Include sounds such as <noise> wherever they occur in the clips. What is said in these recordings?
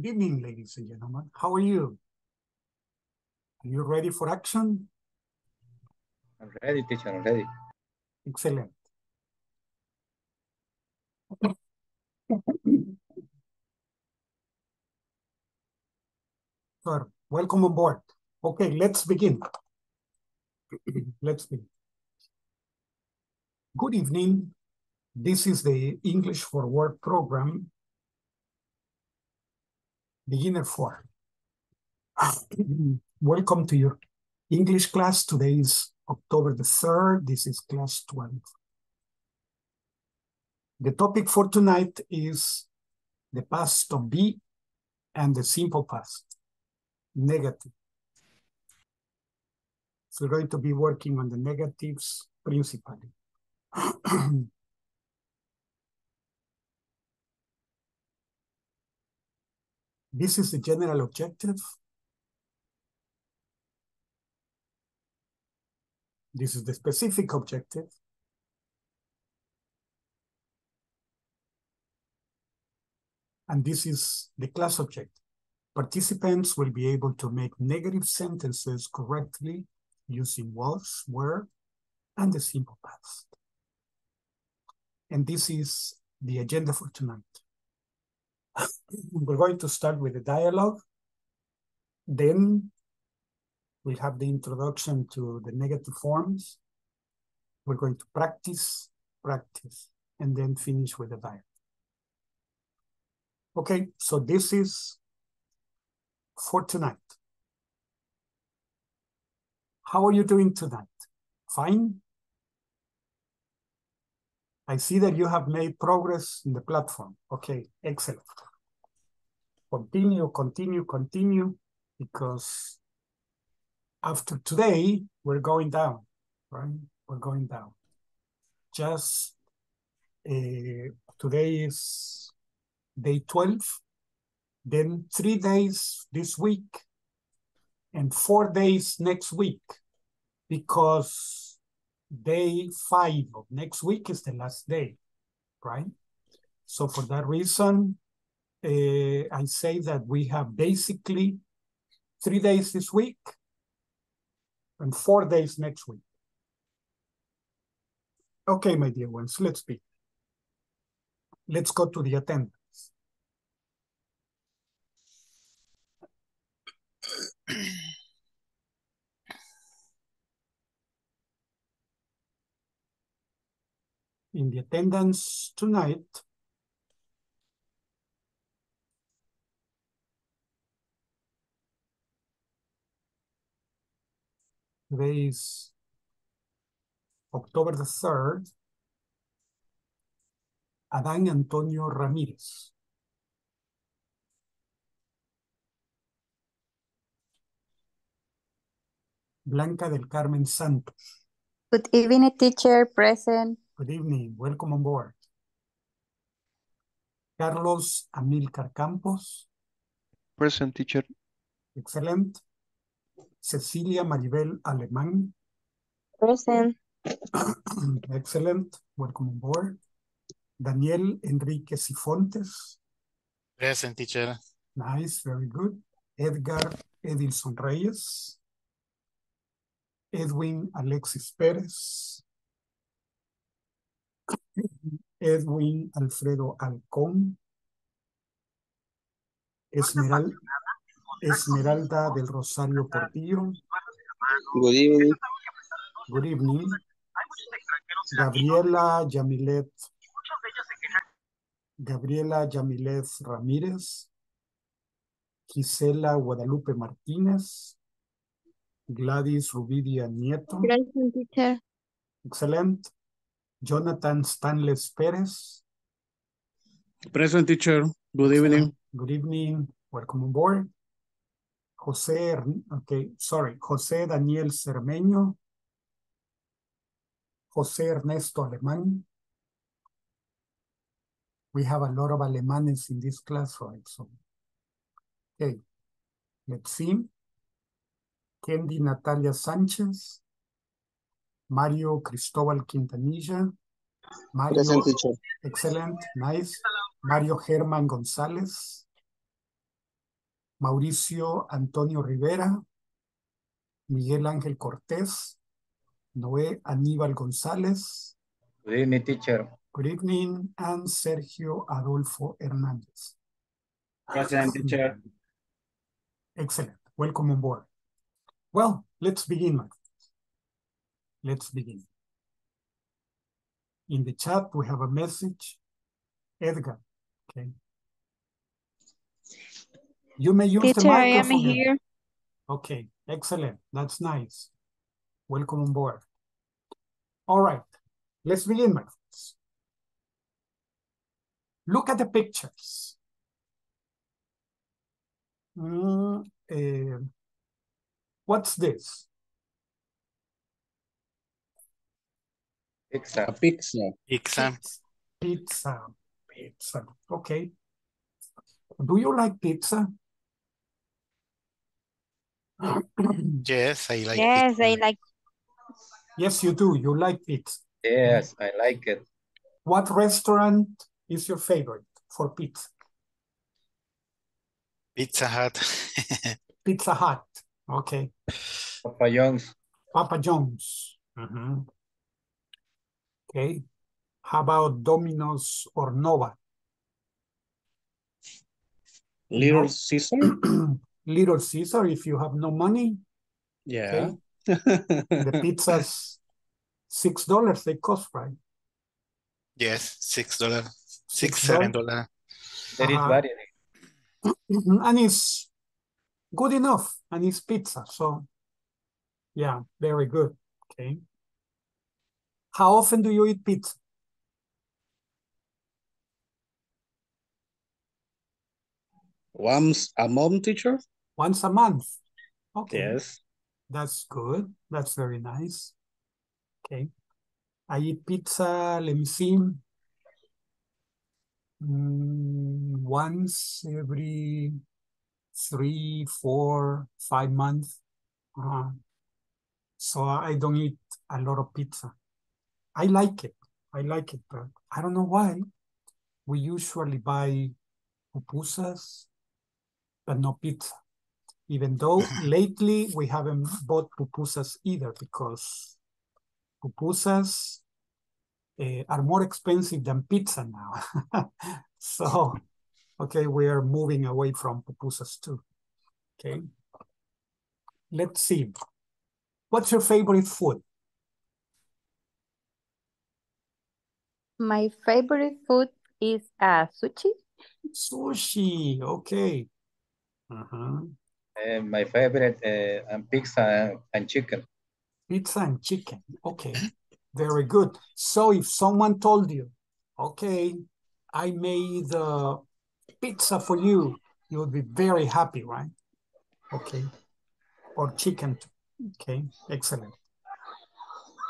Good evening, ladies and gentlemen. How are you? Are you ready for action? I'm ready, teacher, I'm ready. Excellent. Sir, welcome on board. Okay, let's begin. <clears throat> let's begin. Good evening. This is the English for Work program, beginner four. <clears throat> Welcome to your English class. Today is October the 3rd. This is class 12. The topic for tonight is the past of be and the simple past, negative. So we're going to be working on the negatives principally. <clears throat> this is the general objective. This is the specific objective. And this is the class objective. Participants will be able to make negative sentences correctly using was, were, and the simple past. And this is the agenda for tonight. We're going to start with the dialogue. Then we'll have the introduction to the negative forms. We're going to practice, practice, and then finish with the dialogue. Okay, so this is for tonight. How are you doing tonight? Fine? I see that you have made progress in the platform. Okay, excellent. Continue, continue, continue, because after today, we're going down, right? We're going down. Just uh, today is day 12, then three days this week, and four days next week, because day five of next week is the last day, right? So for that reason, uh, I say that we have basically three days this week and four days next week. Okay, my dear ones, let's be. Let's go to the attendance. <clears throat> in the attendance tonight, today is October the 3rd, Adán Antonio Ramírez. Blanca del Carmen Santos. Good evening, teacher, present. Good evening. Welcome on board. Carlos Amilcar Campos. Present teacher. Excellent. Cecilia Maribel Alemán. Present. <clears throat> Excellent. Welcome on board. Daniel Enrique Sifontes. Present teacher. Nice, very good. Edgar Edilson Reyes. Edwin Alexis Pérez. Edwin Alfredo Alcón. Esmeral, Esmeralda del Rosario Portillo. Good evening. Good evening. Gabriela Yamilet. Gabriela Yamilet Ramírez. Gisela Guadalupe Martínez. Gladys Rubidia Nieto. Teacher. Excellent. Jonathan Stanles Pérez. Present teacher. Good evening. Good evening. Welcome on board. José, okay, sorry, José Daniel Cermeño. José Ernesto Alemán. We have a lot of Alemanes in this class, right? So, okay, let's see. Candy Natalia Sánchez. Mario Cristóbal Quintanilla. Mario, Present teacher. excellent, nice. Mario Germán González. Mauricio Antonio Rivera, Miguel Ángel Cortés, Noé Aníbal González, Good evening, teacher. good evening, and Sergio Adolfo Hernández. Present teacher. Excellent. Welcome on board. Well, let's begin. my friends. Let's begin. In the chat, we have a message. Edgar, okay. You may use the Teacher, I am microphone. Here. Okay, excellent. That's nice. Welcome on board. All right, let's begin, my friends. Look at the pictures. Mm, eh, what's this? A Pizza. pizza. Pizza. Pizza, pizza. Okay. Do you like pizza? <clears throat> Yes, I like Yes, I pizza. like Yes, you do. You like pizza. Yes, I like it. What restaurant is your favorite for pizza? Pizza Hut. <laughs> Pizza Hut. Okay. Papa John's. Papa John's. Mhm. Okay. How about Domino's or Nova? Little Caesar. <clears throat> Little Caesar, if you have no money, Yeah. the pizza's six dollars they cost, right? Yes, six dollar, six, Six seven dollar. There is Uh-huh. variety. <clears throat> And it's good enough, and it's pizza, so yeah, very good. Okay. How often do you eat pizza? Once a month, teacher. Once a month. Okay. Yes. That's good. That's very nice. Okay. I eat pizza, let me see. Mm, once every three, four, five months. Uh, -huh. so I don't eat a lot of pizza. I like it. I like it, but I don't know why. We usually buy pupusas, but no pizza even though <laughs> lately we haven't bought pupusas either because pupusas uh, are more expensive than pizza now. <laughs> so, okay, we are moving away from pupusas too. Okay. Let's see. What's your favorite food? My favorite food is uh, sushi. Sushi. Okay. Uh-huh. Uh, my favorite uh, and pizza and, and chicken. Pizza and chicken. Okay. Very good. So if someone told you, okay, I made uh, pizza for you, you would be very happy, right? Okay. Or chicken. Okay. Excellent.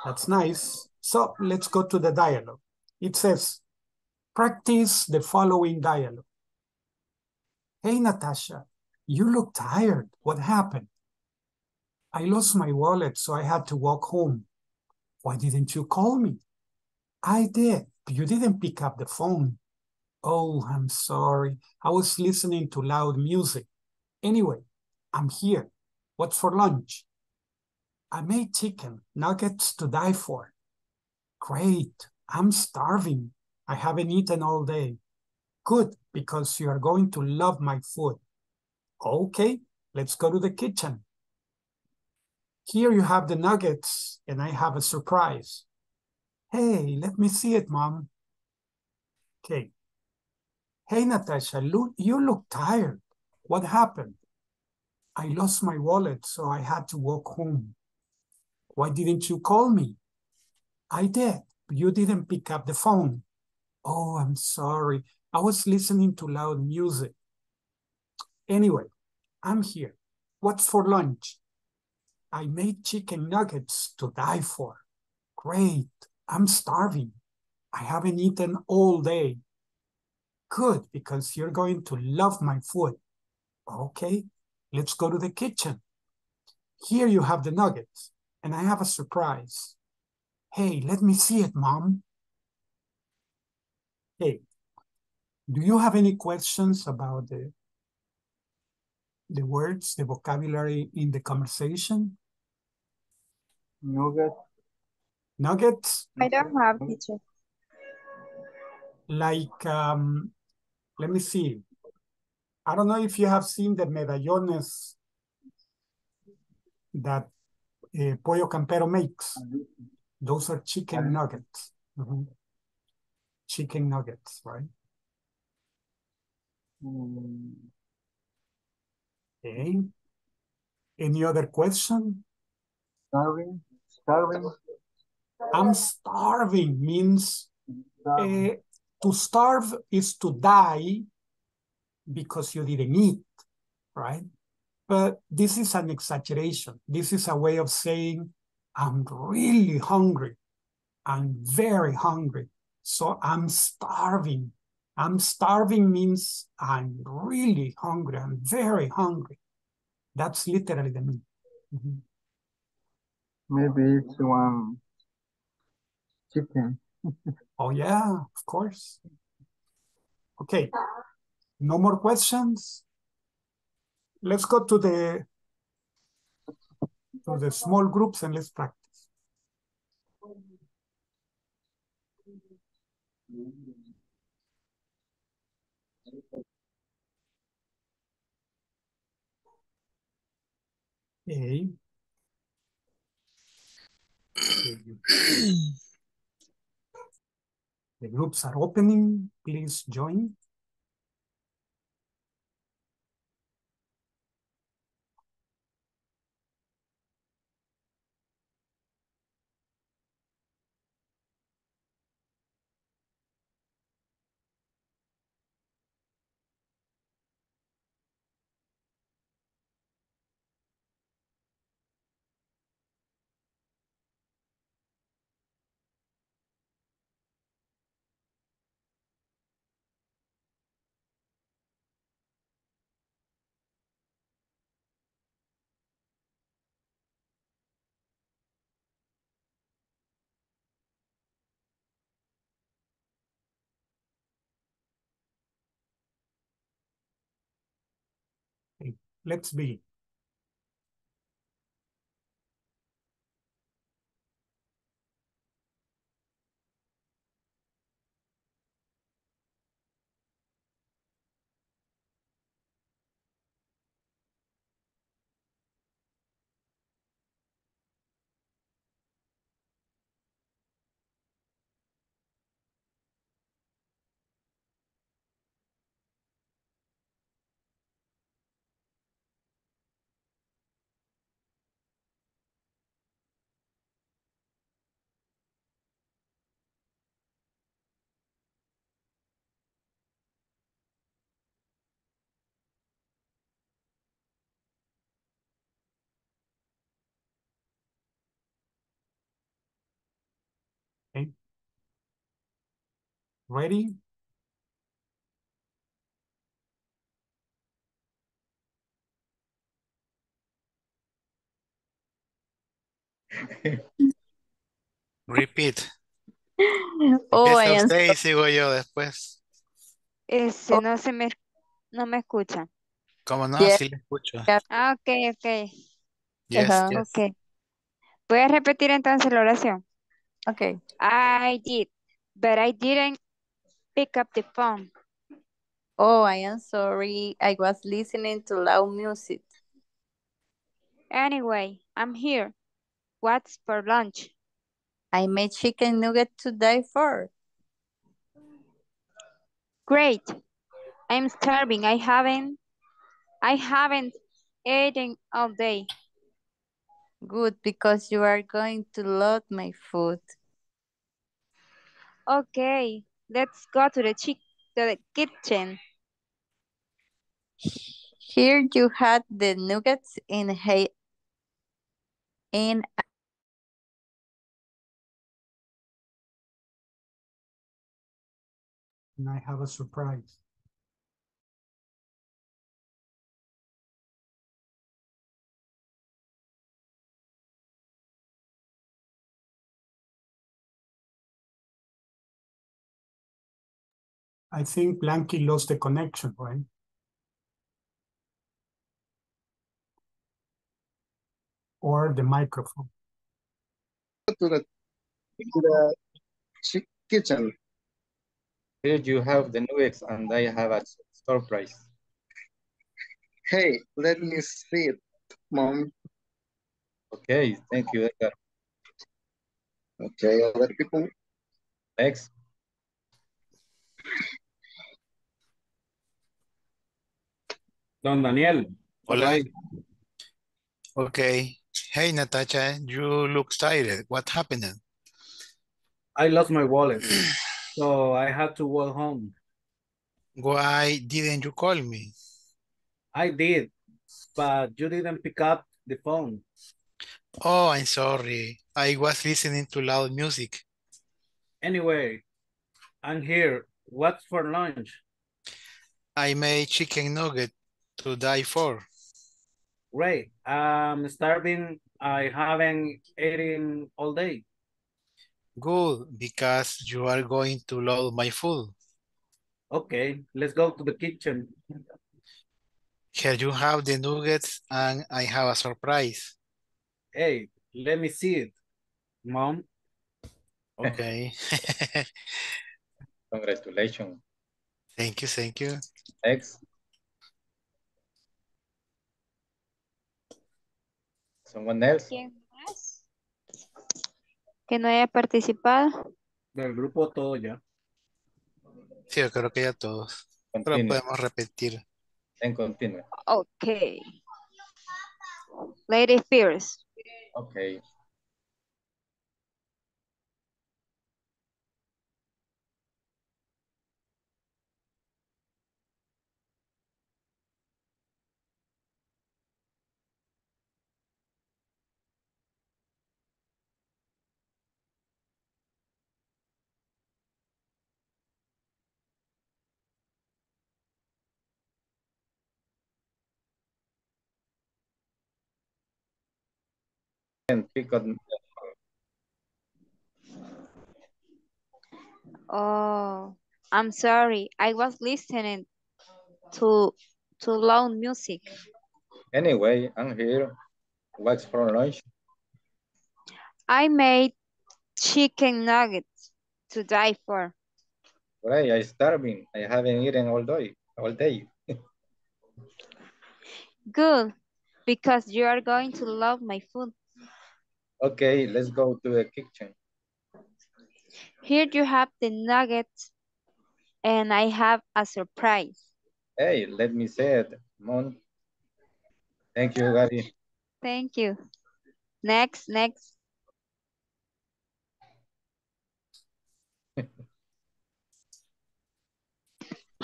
That's nice. So let's go to the dialogue. It says, practice the following dialogue. Hey, Natasha, you look tired. What happened? I lost my wallet, so I had to walk home. Why didn't you call me? I did, but you didn't pick up the phone. Oh, I'm sorry. I was listening to loud music. Anyway, I'm here. What's for lunch? I made chicken nuggets to die for. Great. I'm starving. I haven't eaten all day. Good, because you are going to love my food. Okay, let's go to the kitchen. Here you have the nuggets, and I have a surprise. Hey, let me see it, Mom. Okay. Hey, Natasha, look, you look tired. What happened? I lost my wallet, so I had to walk home. Why didn't you call me? I did, you didn't pick up the phone. Oh, I'm sorry. I was listening to loud music. Anyway, I'm here. What's for lunch? I made chicken nuggets to die for. Great. I'm starving. I haven't eaten all day. Good, because you're going to love my food. Okay, let's go to the kitchen. Here you have the nuggets, and I have a surprise. Hey, let me see it, Mom. Hey, do you have any questions about the the words, the vocabulary in the conversation. Nugget. Nuggets, I don't have teacher. like, um, let me see. I don't know if you have seen the medallones that uh, Pollo Campero makes. Those are chicken nuggets. Mhm. Chicken nuggets, right? Mm, Okay. Any other question? Starving. Starving. I'm starving means Starving. uh, to starve is to die because you didn't eat, right? But this is an exaggeration. This is a way of saying I'm really hungry. I'm very hungry. So I'm starving. I'm starving means I'm really hungry. I'm very hungry. That's literally the meaning. Mhm. Maybe it's one chicken. <laughs> Oh, yeah, of course. Okay, no more questions? Let's go to the to the small groups and let's practice. Okay. The groups are opening. Please join. Let's begin. Okay. Ready? Repeat. <laughs> Oh, Empieza usted y sigo yo después. Este, Oh. no se me, no me escucha. ¿Cómo no? Yes. Sí le escucho. Ah, ok, ok, Yes, Ajá. yes. ok. ¿Puedes repetir entonces la oración? Okay. I did, but I didn't pick up the phone. Oh, I am sorry. I was listening to loud music. Anyway, I'm here. What's for lunch? I made chicken nugget today for. Great. I'm starving. I haven't, I haven't eaten all day. Good, because you are going to love my food. Okay, let's go to the chick to the kitchen. Here you had the nuggets in hay in And I have a surprise. I think Blanky lost the connection, right? or the microphone. to the to the kitchen. Here you have the nuggets and I have a surprise. Hey, let me see it, mom. Okay, thank you, Edgar. Okay, other people. Next. Don Daniel. Hola. Okay. Hey, Natasha, you look tired. What happened? I lost my wallet, so I had to walk home. Why didn't you call me? I did, but you didn't pick up the phone. Oh, I'm sorry. I was listening to loud music. Anyway, I'm here. What's for lunch? I made chicken nugget to die for. Great. Um, I'm starving. I haven't eaten all day. Good, because you are going to load my food. Okay, let's go to the kitchen. Here you have the nuggets and I have a surprise. Hey, let me see it. Mom, Okay. <laughs> Congratulations. Thank you, thank you. Next. Someone else? ¿Quién más? Que no haya participado. del grupo todo ya. Sí, yo creo que ya todos. Pero Continue. podemos repetir. Then continue. Okay. Ladies first. Okay. Oh, I'm sorry. I was listening to to loud music. anyway, I'm here. What's for lunch? I made chicken nuggets to die for. Right, I'm starving. I haven't eaten all day. All day. <laughs> Good, because you are going to love my food. Okay, let's go to the kitchen. Here you have the nuggets, and I have a surprise. Hey, let me say it, Mom. Thank you, Gary. Thank you. Next, next.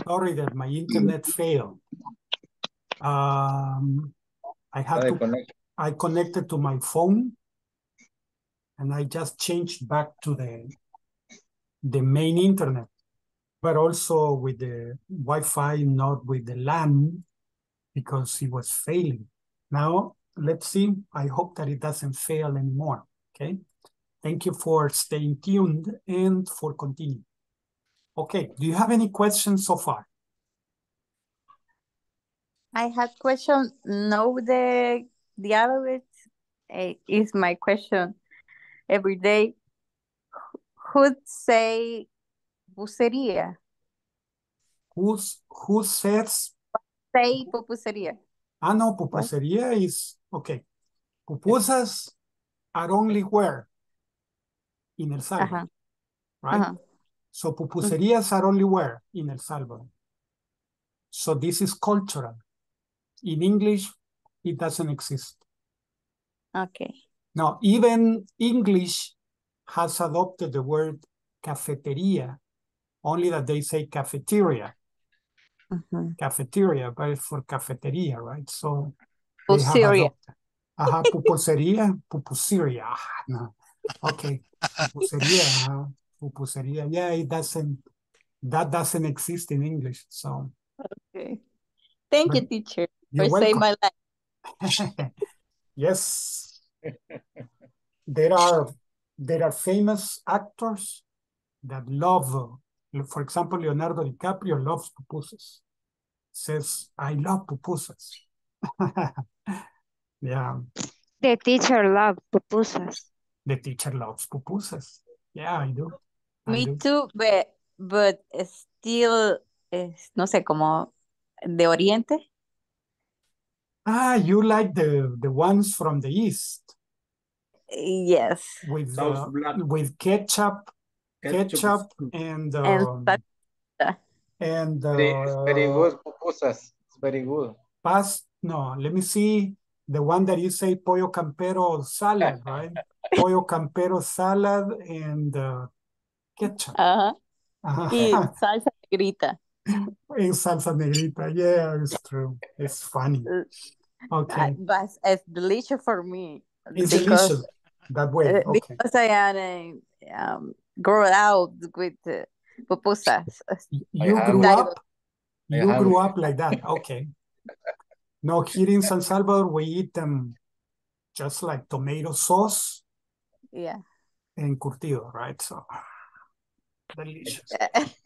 Sorry that my internet failed. Um, I have Try to, connect. I connected to my phone and I just changed back to the, the main internet, but also with the Wi-Fi, not with the LAN because it was failing. Now, let's see. I hope that it doesn't fail anymore, okay? Thank you for staying tuned and for continuing. Okay, do you have any questions so far? I had question. No, the the other is eh, my question every day. Who'd say pupusería? Who's, who says, Say pupusería. ah, no, pupusería is, okay. Pupusas are only where? In El Salvador, Ajá, right? ajá. So pupuserias are only where? In El Salvador. So this is cultural. In English, it doesn't exist. Okay. Now, even English has adopted the word cafeteria, only that they say cafeteria, Ujú. cafeteria, but it's for cafeteria, right? So they have Pupusería. adopted. Ajá, pupusería, pupusería. Ah, no. Okay, pupusería, ajá, pupusería. Yeah, it doesn't, that doesn't exist in English, so Okay. Thank you, But teacher, you're for saving my life. <laughs> yes. There are there are famous actors that love, for example, Leonardo DiCaprio loves pupusas. Says, I love pupusas. <laughs> yeah. The teacher loves pupusas. The teacher loves pupusas. Yeah, I do. I Me do. too, but, but still, es, no sé, como de Oriente. Ah, you like the the ones from the east Yes. with uh, with ketchup, Ketchup ketchup good. and And um, and Very, it's very uh, good, pupusas. It's very good. pas no, let me see the one that you say pollo campero salad, <laughs> right? Pollo campero salad and uh, ketchup. Ajá. Y Ajá. <laughs> salsa negrita. En salsa negrita. Yeah, it's true. It's funny. Uh, Okay. But it's delicious for me. It's because, delicious that way. uh, Okay. because I am um, grow out with uh, pupusas. You have- grew up, I you have- grew up like that. Okay. No, here in San Salvador, we eat them just like tomato sauce Yeah. and curtido, right? So delicious. <laughs>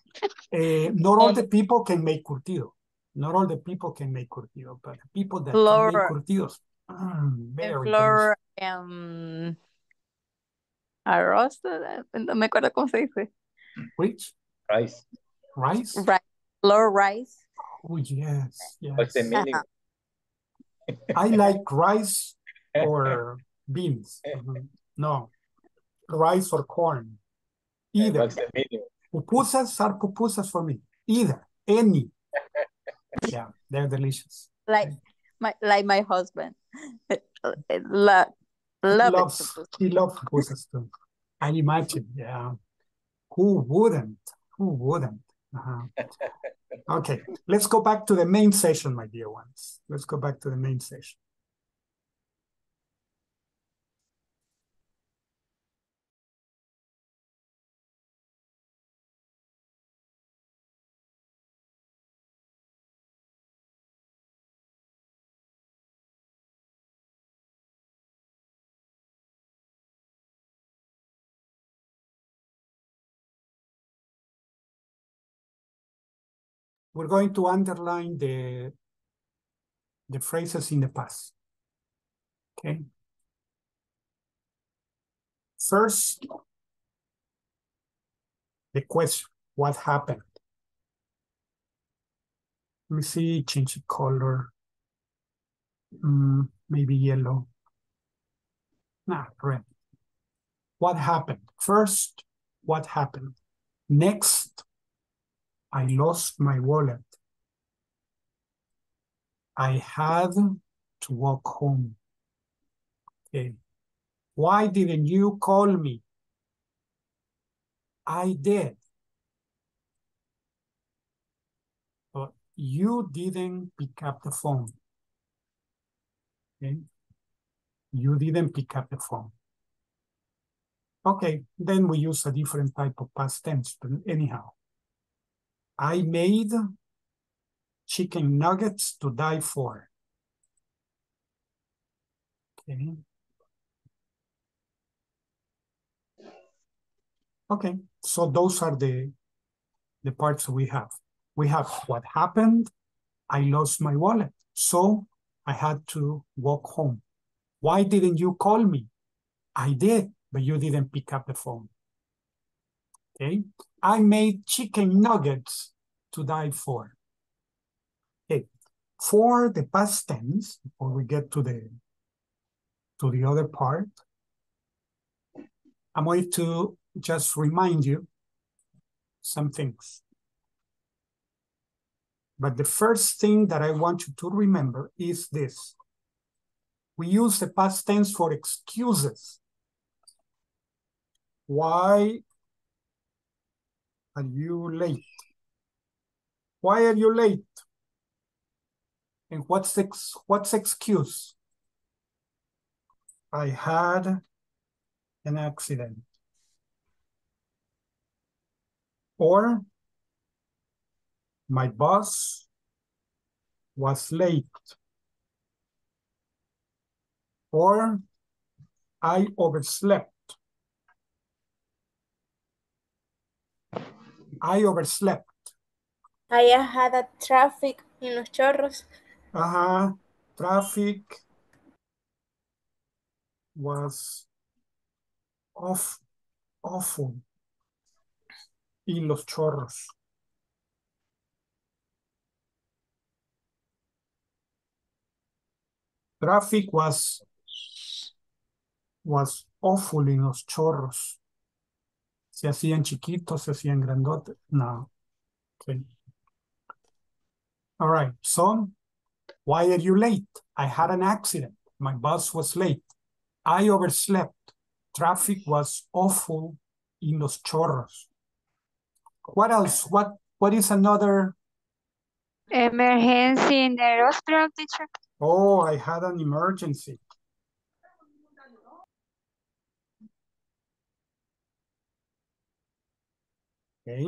Eh, not all the people can make curtido. Not all the people can make curtido, but the people that can make curtidos, mm, En very flor, um, arroz, eh, no me acuerdo cómo se dice. delicious. Which? Rice. Rice? Rice, flour rice. Oh, yes, What's the yes. meaning? I like rice or beans. <laughs> Mhm. No, rice or corn. Either. What's the meaning? Pupusas are pupusas for me. Either. Any. Yeah, they're delicious. Like my like my husband. <laughs> Love, love loves, it. he loves too. I imagine, yeah. Who wouldn't? Who wouldn't? Uh-huh. Okay, let's go back to the main session, my dear ones. Let's go back to the main session. We're going to underline the, the phrases in the past. Okay. First, the question, what happened? Let me see, change the color. Mm, maybe yellow. Nah, red. What happened? First, what happened? Next, I lost my wallet. I had to walk home. Okay. Why didn't you call me? I did. But you didn't pick up the phone. Okay. You didn't pick up the phone. Okay, then we use a different type of past tense, but anyhow. I made chicken nuggets to die for. Okay. Okay, so those are the the parts we have. We have what happened. I lost my wallet, so I had to walk home. Why didn't you call me? I did, but you didn't pick up the phone. Okay, I made chicken nuggets to die for. Okay, for the past tense, before we get to the to the other part, I'm going to just remind you some things. But the first thing that I want you to remember is this. We use the past tense for excuses. Why are you late? Why are you late? And what's ex what's excuse? I had an accident. Or my boss was late. Or I overslept. I overslept. I had a traffic in Los Chorros. Ajá, traffic. was off, awful in Los Chorros. Traffic was was awful in Los Chorros. Se hacían chiquitos, se hacían grandotes. No. Okay. All right. So, why are you late? I had an accident. My bus was late. I overslept. Traffic was awful in Los Chorros. What else? What What is another? Emergency in the hospital, teacher. Oh, I had an emergency. Okay.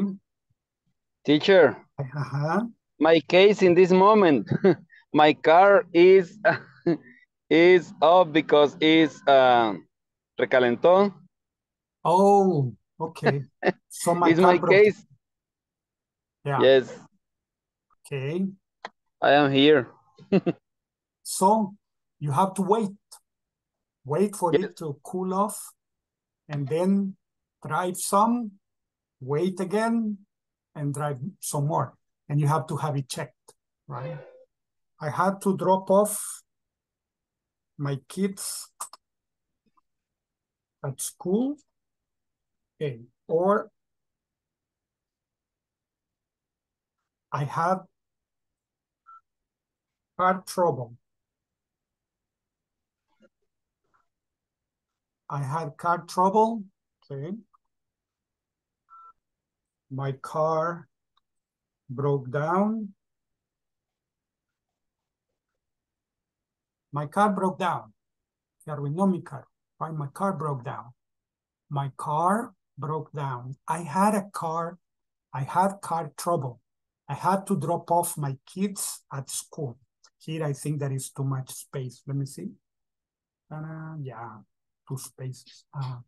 Teacher, Uh-huh. my case in this moment, <laughs> my car is <laughs> is off because it's uh, recalentó. Oh, okay. So <laughs> my Is my case? Yeah. Yes, Okay. I am here. So you have to wait. Wait for Yes. it to cool off and then drive some, wait again, and drive some more. And you have to have it checked, right? I had to drop off my kids at school. Okay, or I had car trouble. I had car trouble, okay. My car broke down. My car broke down. Arruinó mi right? My car broke down. My car broke down. I had a car, I had car trouble. I had to drop off my kids at school. Here, I think there is too much space. Let me see. Ta-da, yeah, two spaces. Uh,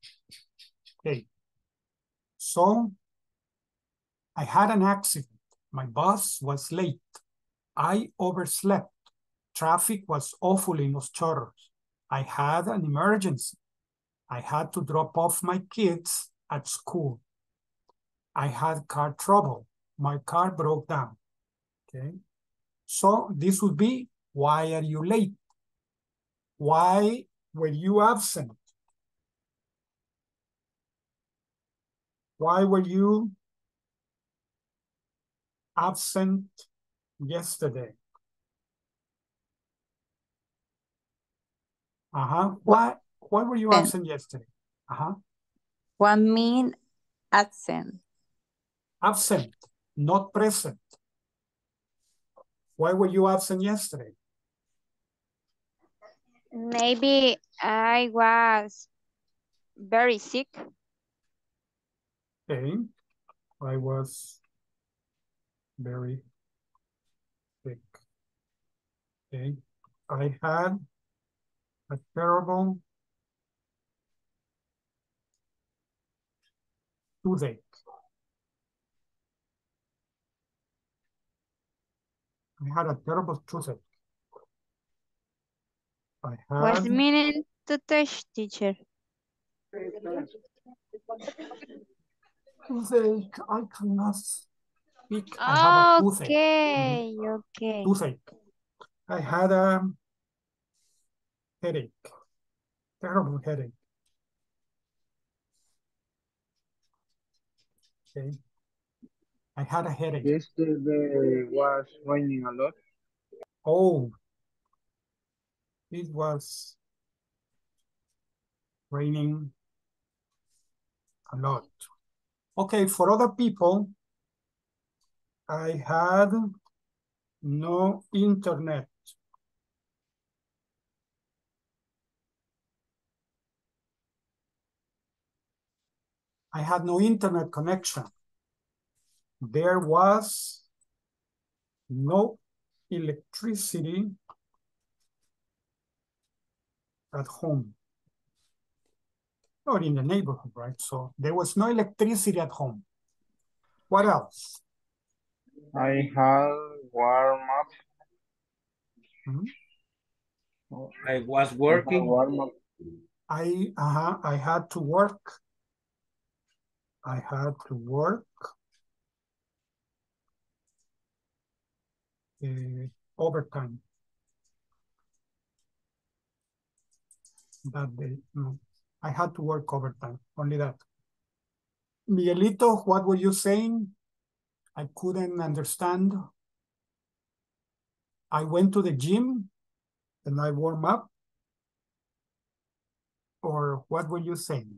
okay. So I had an accident. My bus was late. I overslept. Traffic was awful in Los Chorros. I had an emergency. I had to drop off my kids at school. I had car trouble. My car broke down. Okay. So this would be why are you late? Why were you absent? Why were you absent yesterday? Uh-huh. Why why were you Absent. yesterday? Uh-huh. What mean absent? Absent, not present. Why were you absent yesterday? Maybe I was very sick. Okay. I was very sick. Okay. I had a terrible toothache. I had a terrible toothache. I What's had meaning to touch, teacher? toothache. I cannot speak. I have a ah, toothache. Okay, okay. Toothache. I had a headache. Terrible headache. Okay. I had a headache. Yesterday was raining a lot. Oh, it was raining a lot. Okay, for other people, I had no internet. I had no internet connection. There was no electricity at home or in the neighborhood, right? So there was no electricity at home. What else? I had warm up. Mhm. I was working. Warm up. I uh -huh, I had to work. I had to work. Uh, overtime. That day, no. I had to work overtime, only that. Miguelito, what were you saying? I couldn't understand. I went to the gym and I warm up. Or what were you saying?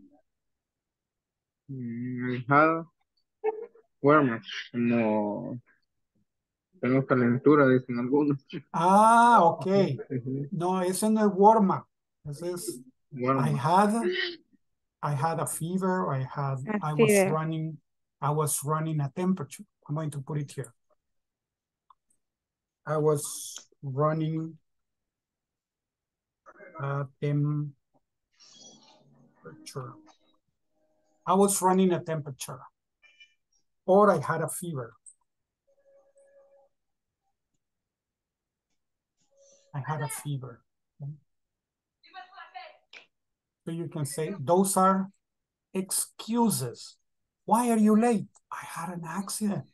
Mm, I had warm como tengo calentura, dicen algunos. Ah, okay. <laughs> No, ese no es warm up. Ese es, warm I had, I had a fever. I had, A I was fever. running, I was running a temperature. I'm going to put it here. I was running a temperature. I was running a temperature. Or I had a fever. I had a fever. So you can say those are excuses. Why are you late? I had an accident.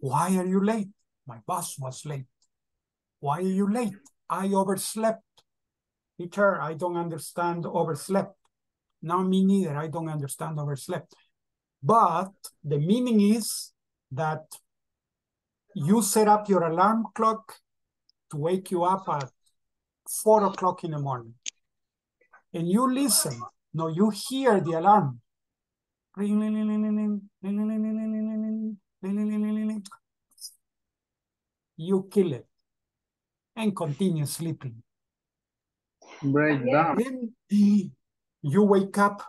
Why are you late? My boss was late. Why are you late? I overslept. Teacher, I don't understand overslept. No, me neither. I don't understand overslept. But the meaning is that you set up your alarm clock to wake you up at four o'clock in the morning. And you listen. No, you hear the alarm. You kill it and continue sleeping. Break down. Then you wake up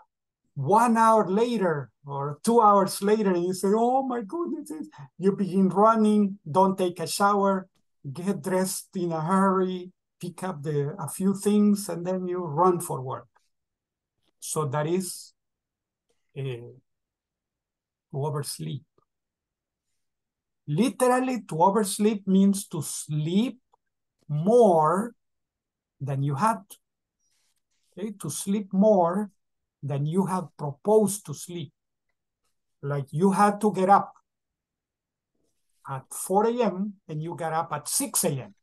one hour later or two hours later and you say, oh my goodness, you begin running, don't take a shower, get dressed in a hurry, pick up the a few things, and then you run for work. So that is uh, to oversleep. Literally, to oversleep means to sleep more than you had. Okay, to sleep more than you have proposed to sleep. Like you had to get up at 4 a.m. and you got up at 6 a.m.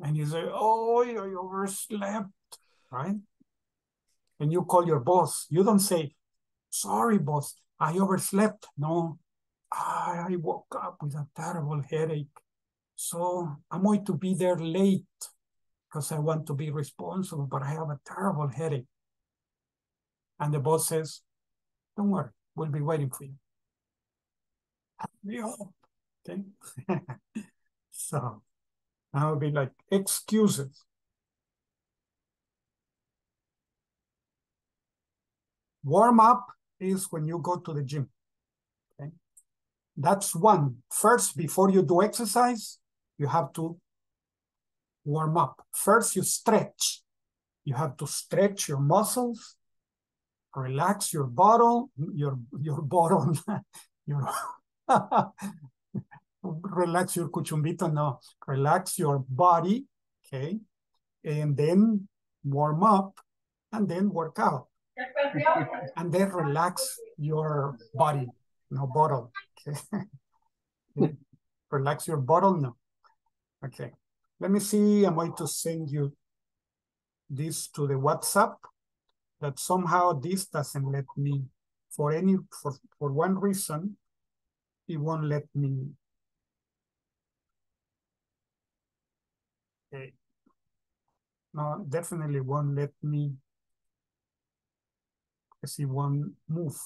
And you say, oh, I overslept, right? And you call your boss. You don't say, sorry, boss, I overslept. No, I woke up with a terrible headache. So I'm going to be there late because I want to be responsible, but I have a terrible headache. And the boss says, don't worry, we'll be waiting for you. Yeah. Okay. <laughs> so I will be like excuses. Warm up is when you go to the gym. Okay. That's one. First, before you do exercise, you have to warm up. First, you stretch. You have to stretch your muscles, relax your bottle, your your bottle, <laughs> your <laughs> relax your cuchumbito, no, relax your body, okay, and then warm up, and then work out, <laughs> and then relax your body, no bottle, okay. <laughs> relax your bottle, no, okay. Let me see, I'm going to send you this to the WhatsApp that somehow this doesn't let me, for any, for, for one reason, it won't let me. Okay. No, definitely won't let me. Because it won't move.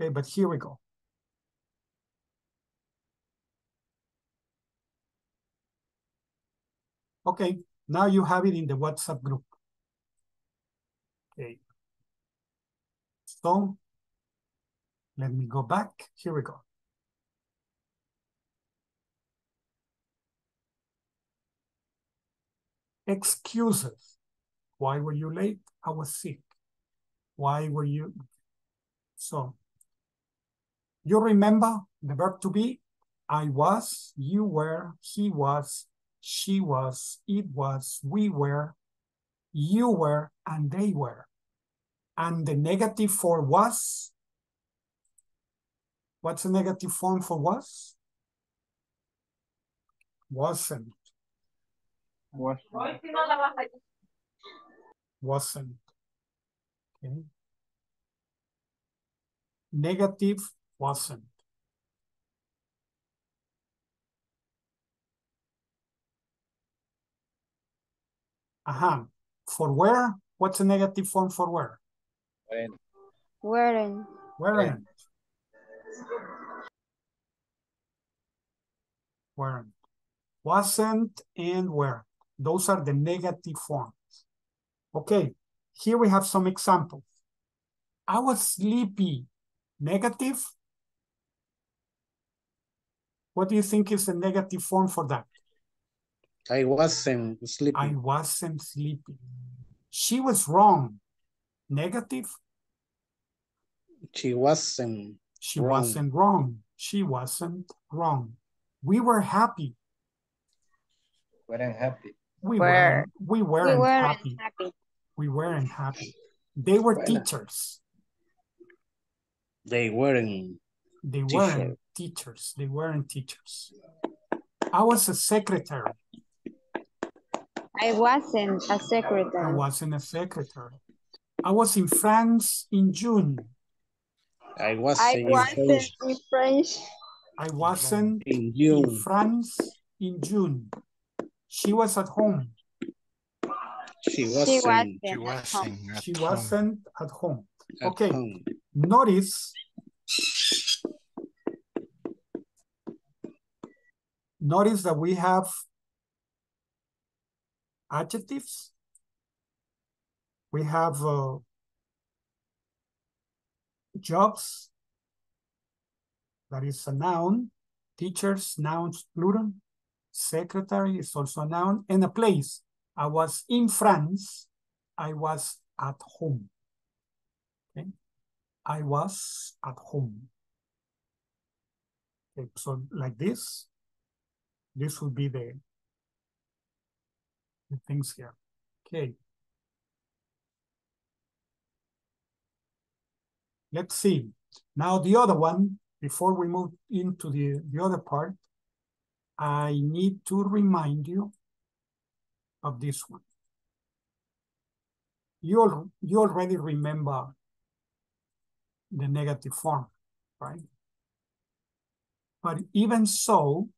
Okay, but here we go. Okay, now you have it in the WhatsApp group. Okay. So let me go back. Here we go. Excuses. Why were you late? I was sick. Why were you? So you remember the verb to be? I was, you were, he was, she was, it was, we were. you were, and they were. And the negative for was? What's the negative form for was? Wasn't. Wasn't. Okay. Negative wasn't. Aha. For where? What's the negative form for where? When, Wearing. Weren't. Weren't. Wasn't and were. Those are the negative forms. Okay, here we have some examples. I was sleepy. Negative. What do you think is the negative form for that? I wasn't sleepy. I wasn't sleepy. She was wrong. Negative. She wasn't. She Wrong. wasn't wrong. She wasn't wrong. We were happy. weren't happy. We Were. weren't. We We weren't weren't happy. happy. We weren't happy. They were Bueno. teachers. They weren't. They Teacher. weren't teachers. They weren't teachers. I was a secretary. I wasn't a secretary. I wasn't a secretary. I was in France in June. I I wasn't in wasn't French in French. I wasn't in in June. France in June. She was at home. She She wasn't wasn't. She at home. wasn't at She home. wasn't at home. at Okay. home. Notice. Notice that we have adjectives. We have uh, jobs. That is a noun. Teachers, nouns, plural. Secretary is also a noun. And a place. I was in France. I was at home. Okay. I was at home. Okay, so like this, this would be the, the things here. Okay. Let's see. Now the other one, before we move into the, the other part, I need to remind you of this one. You, al- you already remember the negative form, right? But even so,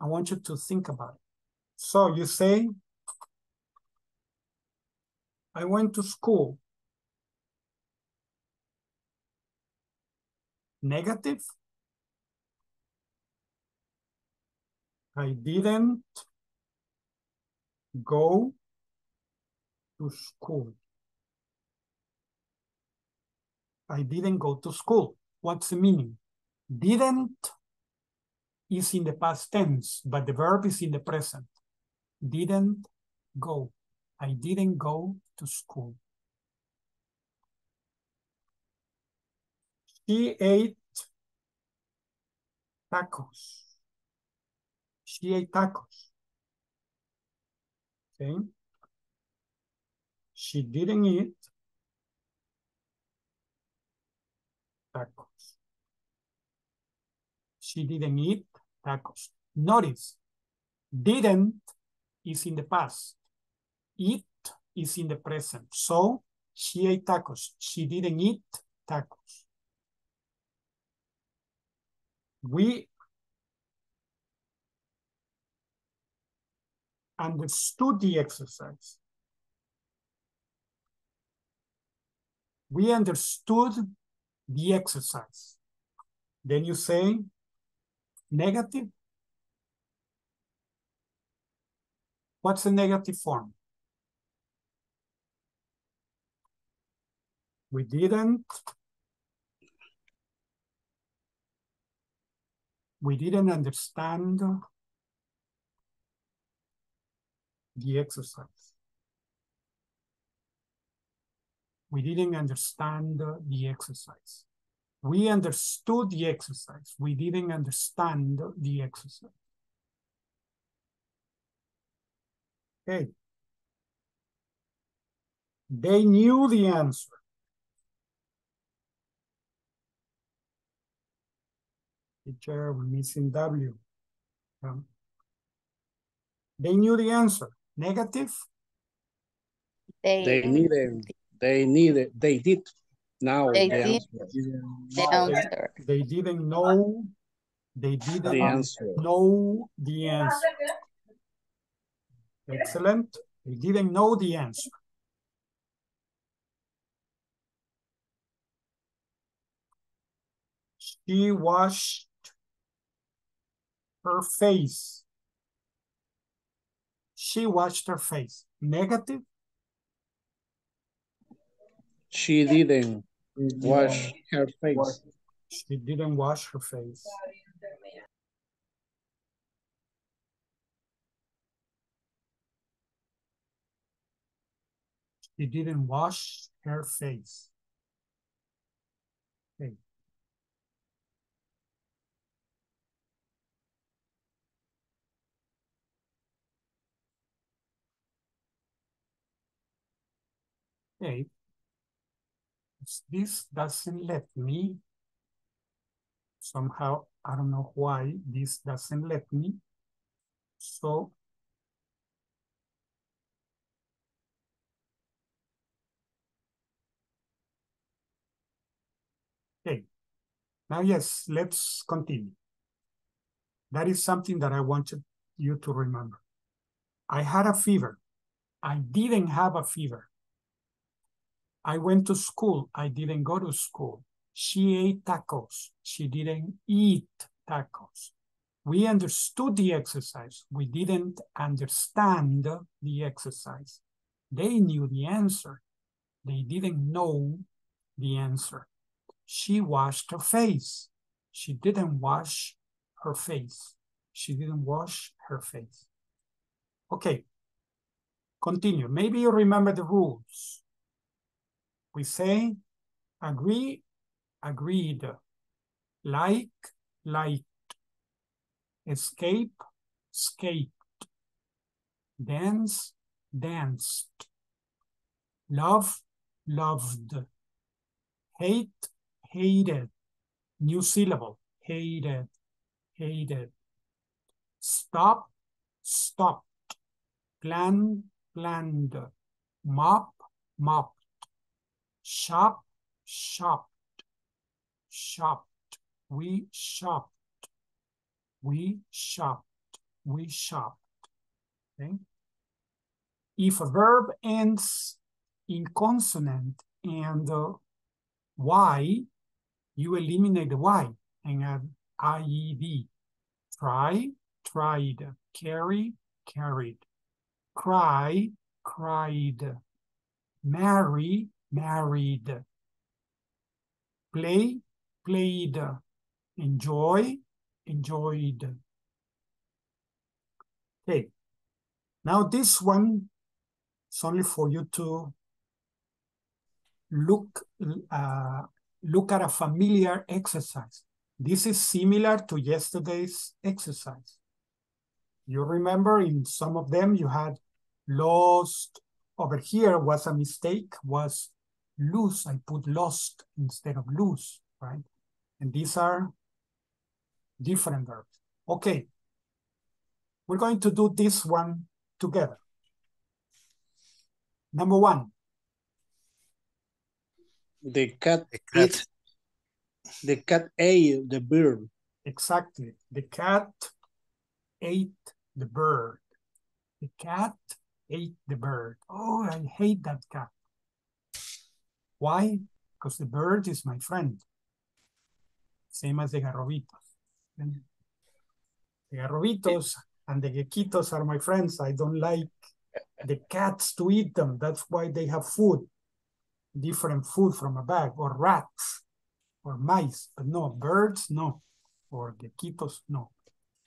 I want you to think about it. So you say, I went to school. Negative. I didn't go to school. I didn't go to school. What's the meaning? Didn't is in the past tense, but the verb is in the present. Didn't go. I didn't go to school. She ate tacos. She ate tacos. Okay. She didn't eat tacos. She didn't eat tacos. Notice, didn't is in the past. Eat is in the present. So she ate tacos. She didn't eat tacos. We understood the exercise. We understood the exercise. Then you say negative. What's the negative form? We didn't. We didn't understand the exercise. We didn't understand the exercise. We understood the exercise. We didn't understand the exercise. Okay. They knew the answer. Teacher, we're missing W. Um, they knew the answer. Negative? They They, needed, they needed, they did now They the did. answer. the answer. They didn't know. They The didn't answer. know the answer. Excellent. They didn't know the answer. She washed her face. She washed her face. Negative? She didn't wash her face. She didn't wash her face. She didn't wash her face. Okay. Okay. This doesn't let me somehow, I don't know why this doesn't let me. So Okay. Now, yes, let's continue. That is something that I wanted you to remember. I had a fever. I didn't have a fever. I went to school. I didn't go to school. She ate tacos. She didn't eat tacos. We understood the exercise. We didn't understand the exercise. They knew the answer. They didn't know the answer. She washed her face. She didn't wash her face. She didn't wash her face. Okay. Continue. Maybe you remember the rules. We say agree, agreed. Like, liked. Escape, escaped. Dance, danced. Love, loved. Hate, hated. New syllable, hated, hated. Stop, stopped. Plan, planned. Mop, mopped. Shop, shopped. Shopped. We shopped. We shopped. We shopped. Okay. If a verb ends in consonant and uh, Y, you eliminate the Y and add IED. Try, tried. Carry, carried. Cry, cried. Marry, married. Play, played. Enjoy, enjoyed. Okay. Now this one is only for you to look uh, look at a familiar exercise. This is similar to yesterday's exercise. You remember in some of them you had lost. Over here was a mistake, was lose. I put lost instead of lose, right? And these are different verbs. Okay. We're going to do this one together. Number one, The cat, The cat. ate- the cat ate the bird. Exactly. The cat ate the bird. The cat ate the bird. Oh, I hate that cat. Why? Because the bird is my friend. Same as the garrobitos. The garrobitos and the gequitos are my friends. I don't like the cats to eat them. That's why they have food, different food from a bag, or rats, or mice. But no, birds, no. Or gequitos, no.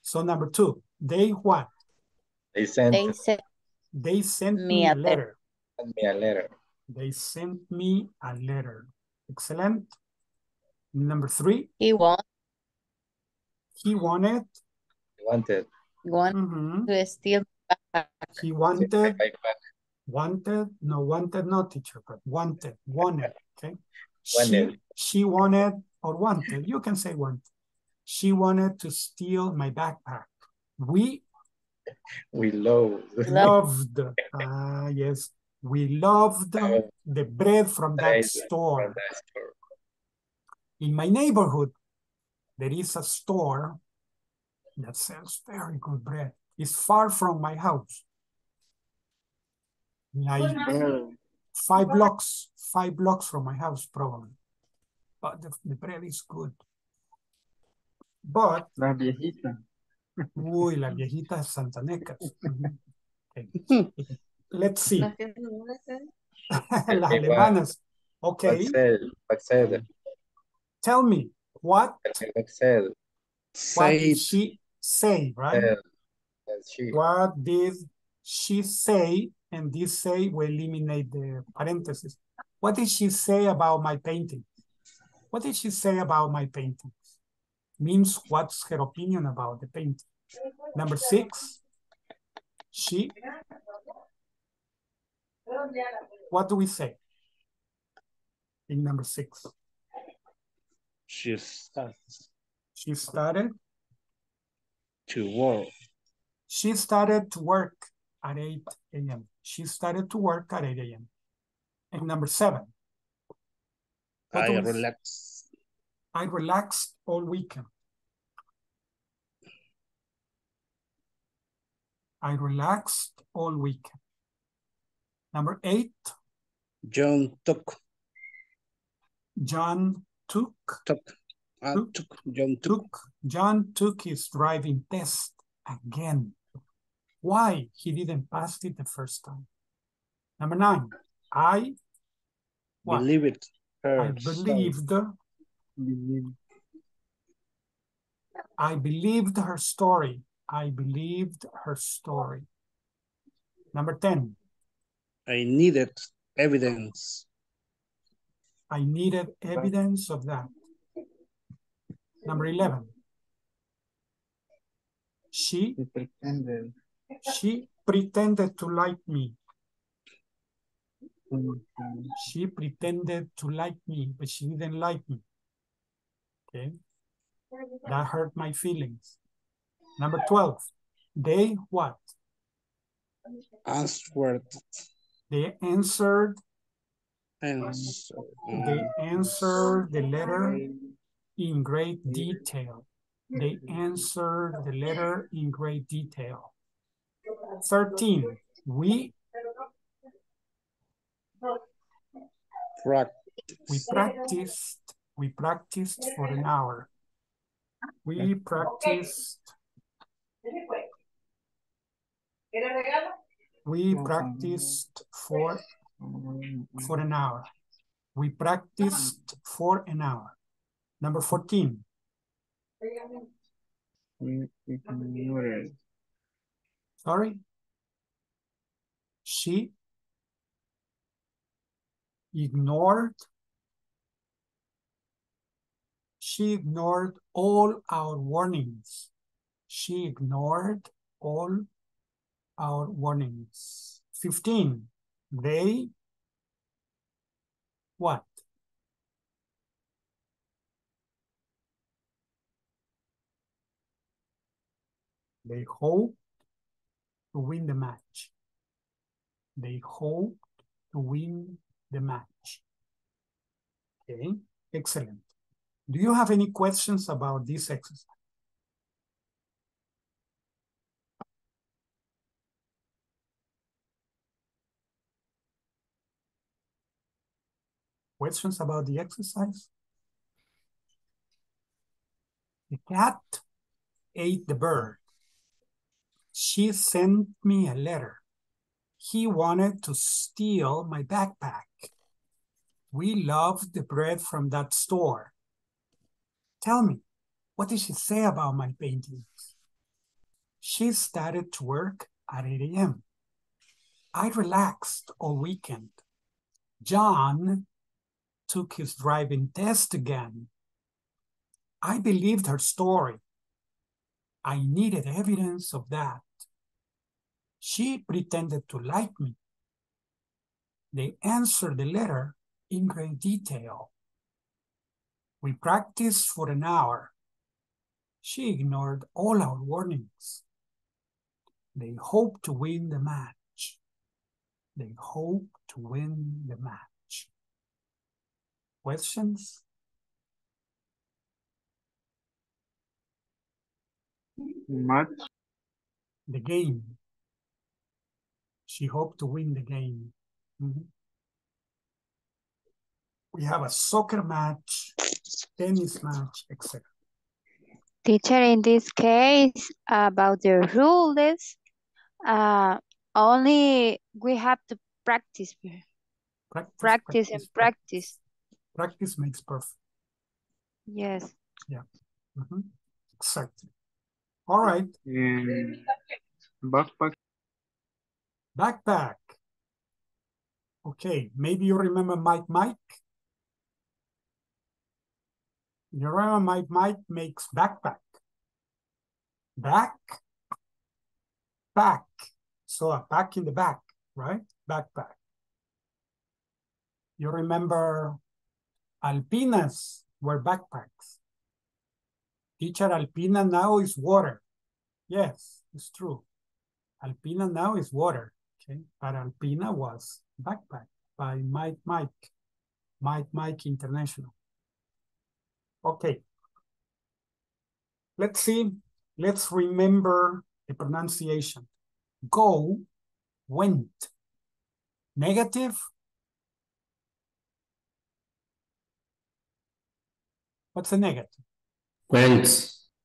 So number two, they what? They sent They said They sent Me me a a letter. me a letter. They sent me a letter. Excellent. Number three, he want, he wanted, He wanted want mhm, to steal back. he wanted backpack. Wanted, no wanted, not teacher, but wanted, wanted, okay? Wanted. She, she wanted or wanted, you can say wanted. She wanted to steal my backpack. We We love. loved, ah, yes, we loved the bread from that store. from that store. In my neighborhood, there is a store that sells very good bread. It's far from my house. Like five blocks, five blocks from my house, probably. But the, the bread is good. But, La viejita. uy, las viejitas santanecas. Ujú. <laughs> Okay. Let's see. Las <laughs> alemanas. Okay, Axel, Axel, tell me, what, Axel, what did she say, right? She. What did she say? And this say will eliminate the parentheses. What did she say about my painting? What did she say about my painting? Means what's her opinion about the painting? Number six, she. What do we say? In number six, She starts she started, to work. she started to work at 8 a.m. She started to work at 8 a.m. And number seven, I do we- relax. I relaxed all weekend. I relaxed all weekend. Number eight, John took John took, took uh, Took. took John took took, John took his driving test again. Why he didn't pass it the first time? Number nine, I, what? believe it. I believed, I believed her story. I believed her story. Number 10, I needed evidence. I needed evidence of that. Number 11, she, pretended. she pretended to like me. She pretended to like me, but she didn't like me. Okay. That hurt my feelings. Number 12, they what? Answered They answered, and they answered the letter in great detail. They answered the letter in great detail. 13, we, we practiced, we practiced for an hour. We practiced, we practiced for, for an hour. We practiced for an hour. Number 14, sorry. She ignored, she ignored all our warnings. She ignored all our warnings. 15, they, what? They hope to win the match. They hope to win the match. Okay, excellent. Do you have any questions about this exercise? Questions about the exercise? The cat ate the bird. She sent me a letter. He wanted to steal my backpack. We loved the bread from that store. Tell me, what did she say about my paintings? She started to work at 8 a.m. I relaxed all weekend. John took his driving test again. I believed her story. I needed evidence of that. She pretended to like me. They answered the letter in great detail. We practiced for an hour. She ignored all our warnings. They hoped to win the match. They hoped to win the match. Questions? Match. The game. She hoped to win the game. Mhm. We have a soccer match, tennis match, etc. Teacher, in this case, about the rules, uh, only we have to practice, Practice, practice and practice. Practice makes perfect. Yes. Mhm. Exactly. All right, And backpack. backpack. Okay, maybe you remember Mike Mike. You remember Mike Mike makes backpack. Back, back. So a pack in the back, right? Backpack. You remember Alpinas were backpacks. Teacher Alpina now is water. Yes, it's true. Alpina now is water. Okay, but Alpina was backpack by Mike Mike, Mike Mike International. Okay. Let's see. Let's remember the pronunciation. Go, went. Negative. What's the negative? Went.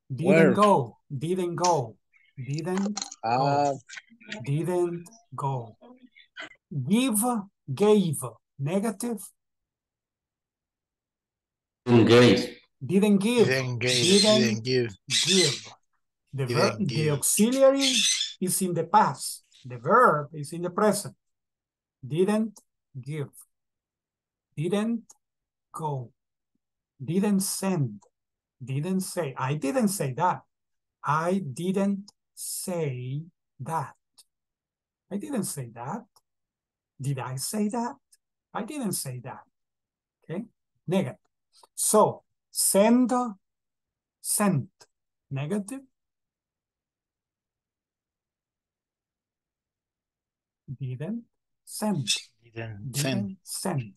Didn't Where? go. Didn't go. Didn't Ah, didn't go. Give, gave, negative, Engage. didn't give, Didn't give, didn't didn't give. give. The verb, Didn't the give. auxiliary is in the past. The verb is in the present. Didn't give. Didn't go. Didn't send. Didn't say. I didn't say that. I didn't say that. I didn't say that. Did I say that? I didn't say that. Okay, negative. So send, sent, negative. Didn't send, Didn't send. didn't send.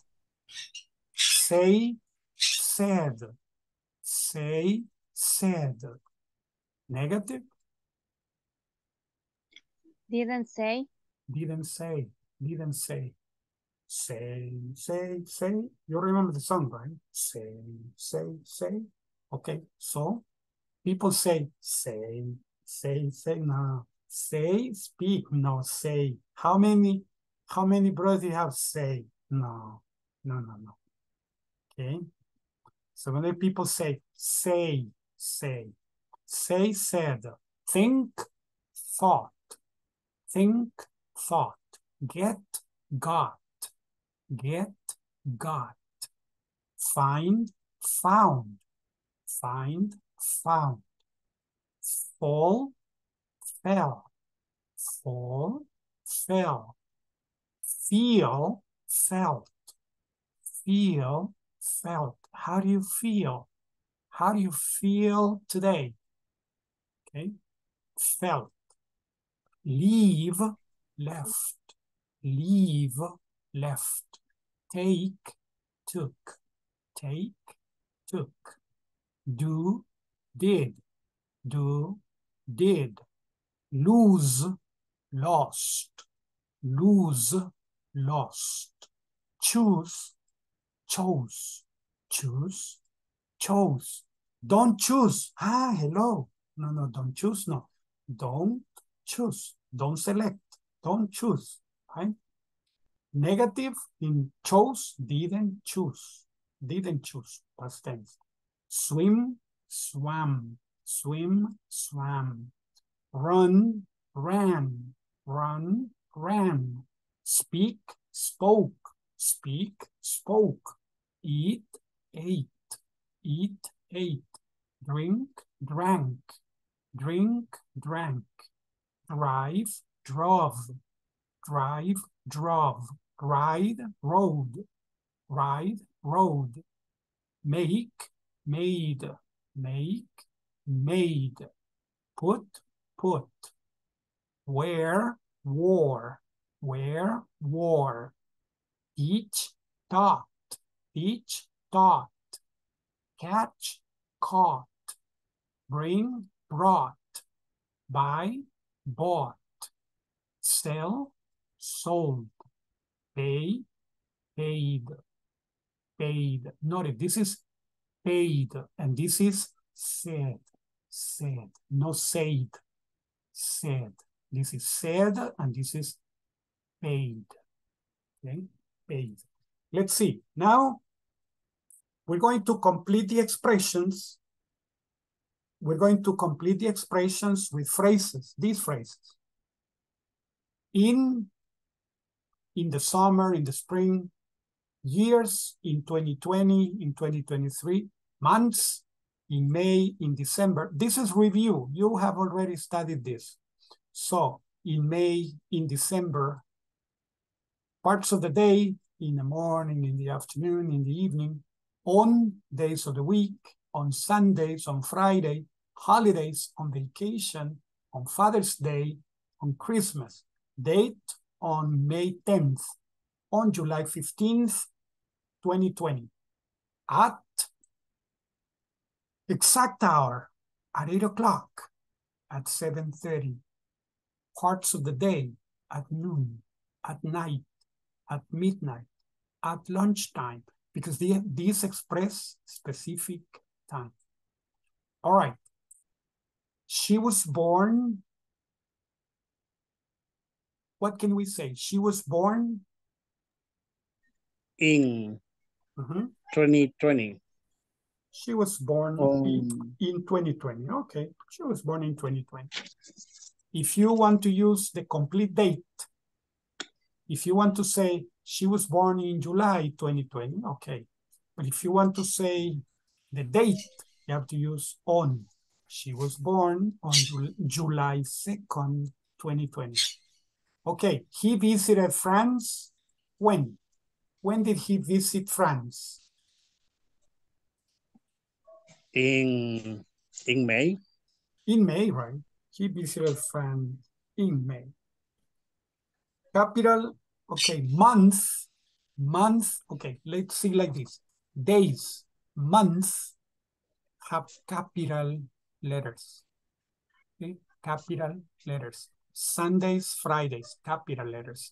Say, said, say, said. Negative, Didn't say. didn't say, didn't say. Say, say, say. You remember the song, right? Say, say, say. Okay, so people say, say, say, say. No, say, speak. No, say. How many, how many brothers you have? Say. No, no, no, no. Okay. So when people say, say, say, say, said, think, thought, think, thought, get, got, get, got, find, found, find, found, fall, fell, fall, fell, feel, felt, feel, felt. How do you feel? How do you feel today? Okay, felt. Leave, left. Leave, left. Take, took. Take, took. Do, did. Do, did. Lose, lost. Lose, lost. Choose, chose. Choose, chose. Don't choose. Ah, hello. No, no, don't choose. No, don't choose. Don't select. Don't choose. Right? Negative in chose, didn't choose. Didn't choose. Past tense. Swim, swam. Swim, swam. Run, ran. Run, ran. Speak, spoke. Speak, spoke. Eat, ate. Eat, ate. Drink, drank. Drink, drank. Drive, drove. Drive, drove. ride, rode, ride, rode, make, made, make, made, put, put, wear, wore, wear, wore, teach, taught, teach, taught, catch, caught, bring, brought, buy, bought, sell, sold, pay, paid, paid. Notice this is paid and this is said, said, no said, said. This is said and this is paid. Okay, paid. Let's see. Now we're going to complete the expressions. We're going to complete the expressions with phrases, these phrases. In, in the summer, in the spring, years in 2020, in 2023, months in May, in December. This is review. You have already studied this. So in May, in December, parts of the day, in the morning, in the afternoon, in the evening, on days of the week, on Sundays, on Friday, holidays, on vacation, on Father's Day, on Christmas. Date on May 10th, on July 15th, 2020. At exact hour, at 8 o'clock, at 7.30. Parts of the day, at noon, at night, at midnight, at lunchtime, because they, these express specific time. All right. She was born, what can we say? She was born In Mhm. 2020. She was born Um, in, in 2020. Okay, she was born in 2020. If you want to use the complete date, if you want to say she was born in July 2020, okay. But if you want to say the date, you have to use on. She was born on Jul- July 2nd, 2020. Okay, he visited France when? When did he visit France? In in May. In May, right? He visited France in May. Capital, okay, month, month, okay, let's see like this. Days, month have capital letters. Okay, capital letters. Sundays, Fridays, capital letters.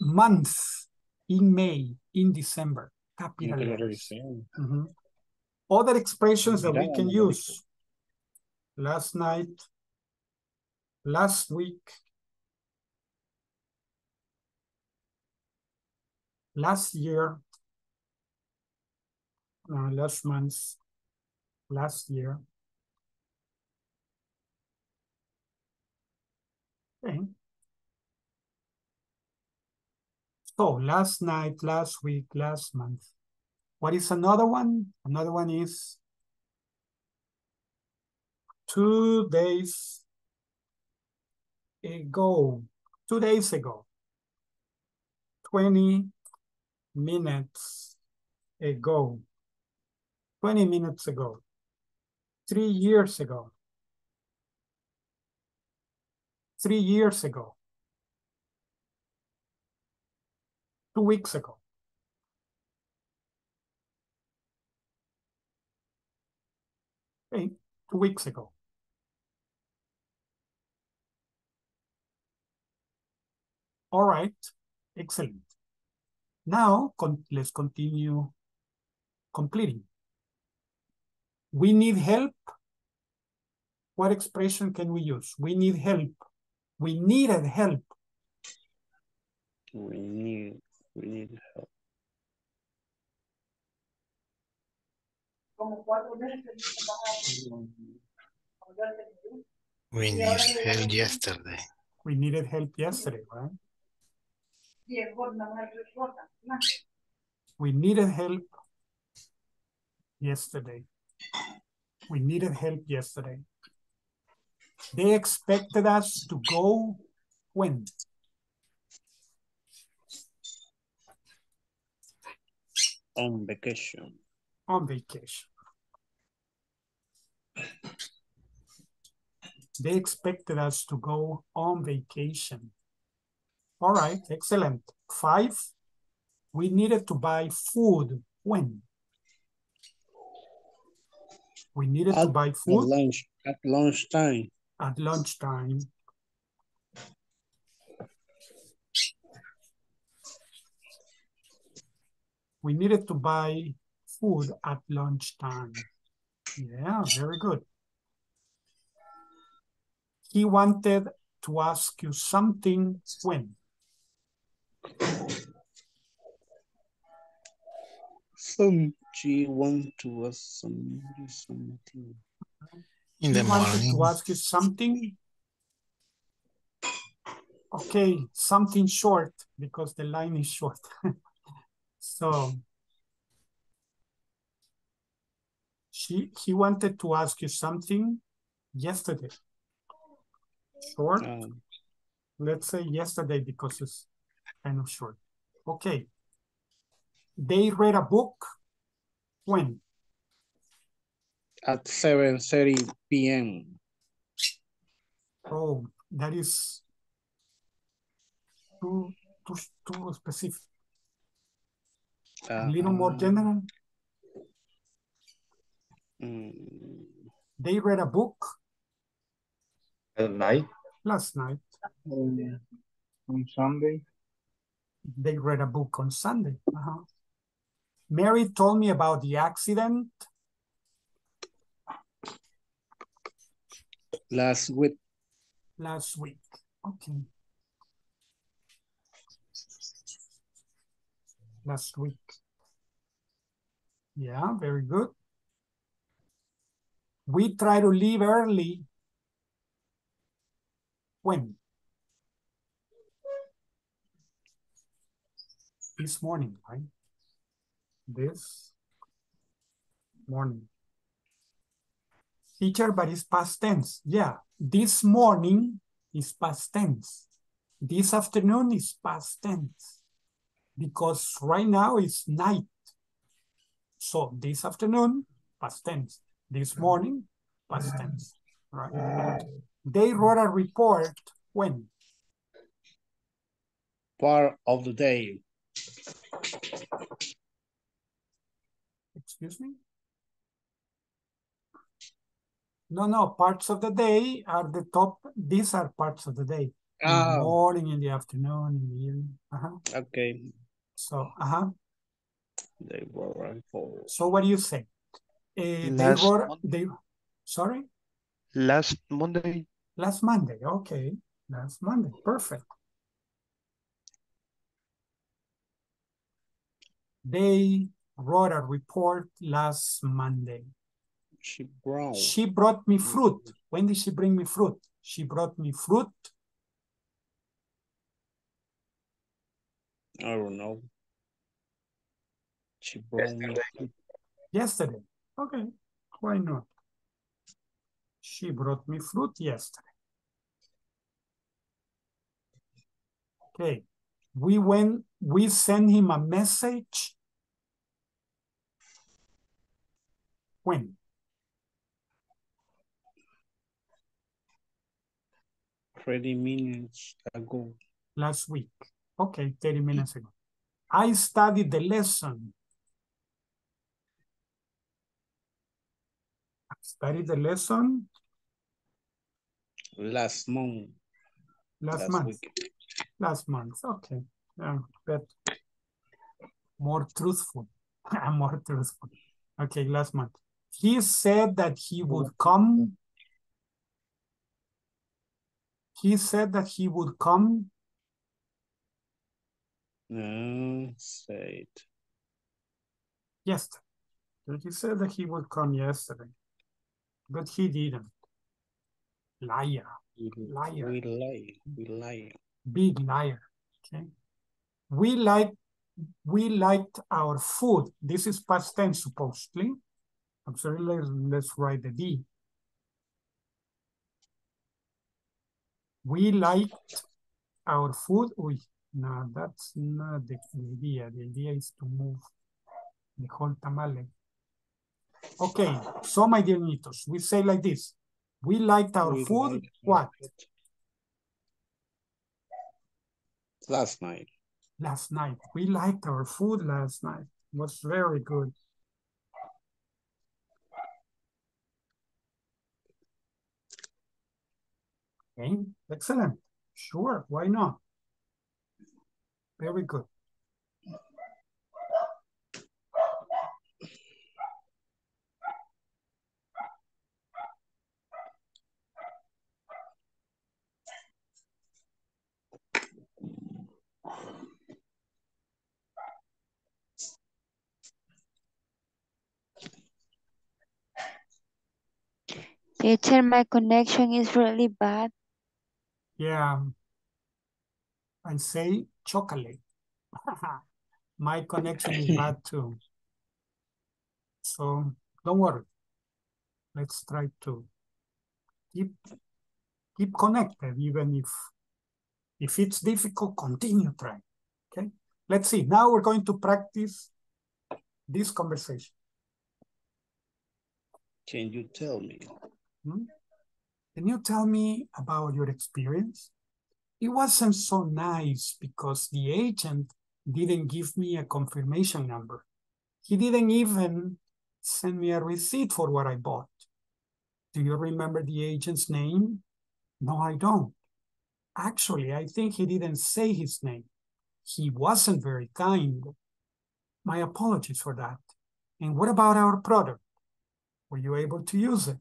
Month in May, in December, capital letters. Mhm. Other expressions that we can use. Last night, last week, last year, uh, last month, last year. Okay. So last night, last week, last month. What is another one? Another one is two days ago, two days ago, 20 minutes ago, 20 minutes ago, three years ago, three years ago, two weeks ago. Okay, two weeks ago. All right, excellent. Now, con let's continue completing. We need help. What expression can we use? We need help. We needed help. We need we need help. We need help yesterday. We needed help yesterday, right? We needed help yesterday. We needed help yesterday. They expected us to go when? On vacation. On vacation. They expected us to go on vacation. All right, excellent. Five, we needed to buy food. When? We needed to At- buy At food lunch, at lunchtime. at lunchtime. We needed to buy food at lunchtime. Yeah, very good. He wanted to ask you something when? Some she want to ask some something. In He the wanted morning. to ask you something. Okay, something short because the line is short. <laughs> so she he wanted to ask you something yesterday. Short. Um, Let's say yesterday because it's kind of short. Okay. They read a book when? at seven thirty p.m. Oh, that is too too too specific. A little more Uh, general. mm, They read a book At night. last night. On Sunday. They read a book on Sunday. Uh-huh. Mary told me about the accident last week. last week. Okay. Last week. Yeah, very good. We try to leave early. When? This morning, right? This morning. Teacher, but it's past tense. Yeah, this morning is past tense. This afternoon is past tense. Because right now it's night. So this afternoon, past tense. This morning, past tense. Right. They wrote a report when? Part of the day. Excuse me? No, no, parts of the day are the top. These are parts of the day. In the Oh, morning, in the afternoon, in the evening. Uh-huh. okay. So, uh-huh. They were right for So what do you say? Uh, they were, Monday. they, sorry? Last Monday, Last Monday, okay. Last Monday, perfect. They wrote a report last Monday. she brown. She brought me mm-hmm. fruit. When did she bring me fruit? She brought me fruit I don't know. She brought me. yesterday. Okay, why not? She brought me fruit yesterday. Okay, we went, we sent him a message. When? Thirty minutes ago. Last week. Okay, 30 minutes ago. I studied the lesson. I studied the lesson Last month. last last month. week. Last month, okay. Yeah, but more truthful. <laughs> more truthful. Okay, last month. He said that he would come. He said that he would come No, say it. yesterday. He said that he would come yesterday, but he didn't. Liar, Liar. we lie. We lie. big liar. Okay. We like we liked our food. This is past tense supposedly. I'm sorry, let's, let's write the D. We liked our food. Uy, no, that's not the idea. The idea is to move the whole tamale. Okay, so my dear nitos, we say like this. We liked our We food, liked what? Last night. Last night. We liked our food last night. It was very good. Okay, excellent. Sure, why not? Very good. Teacher, my connection is really bad. Yeah. And say chocolate. <laughs> My connection is <laughs> bad too. So don't worry. Let's try to keep keep connected, even if if it's difficult, continue trying. Okay. Let's see. Now we're going to practice this conversation. Can you tell me? Hmm? Can you tell me about your experience? It wasn't so nice because the agent didn't give me a confirmation number. He didn't even send me a receipt for what I bought. Do you remember the agent's name? No, I don't. Actually, I think he didn't say his name. He wasn't very kind. My apologies for that. And what about our product? Were you able to use it?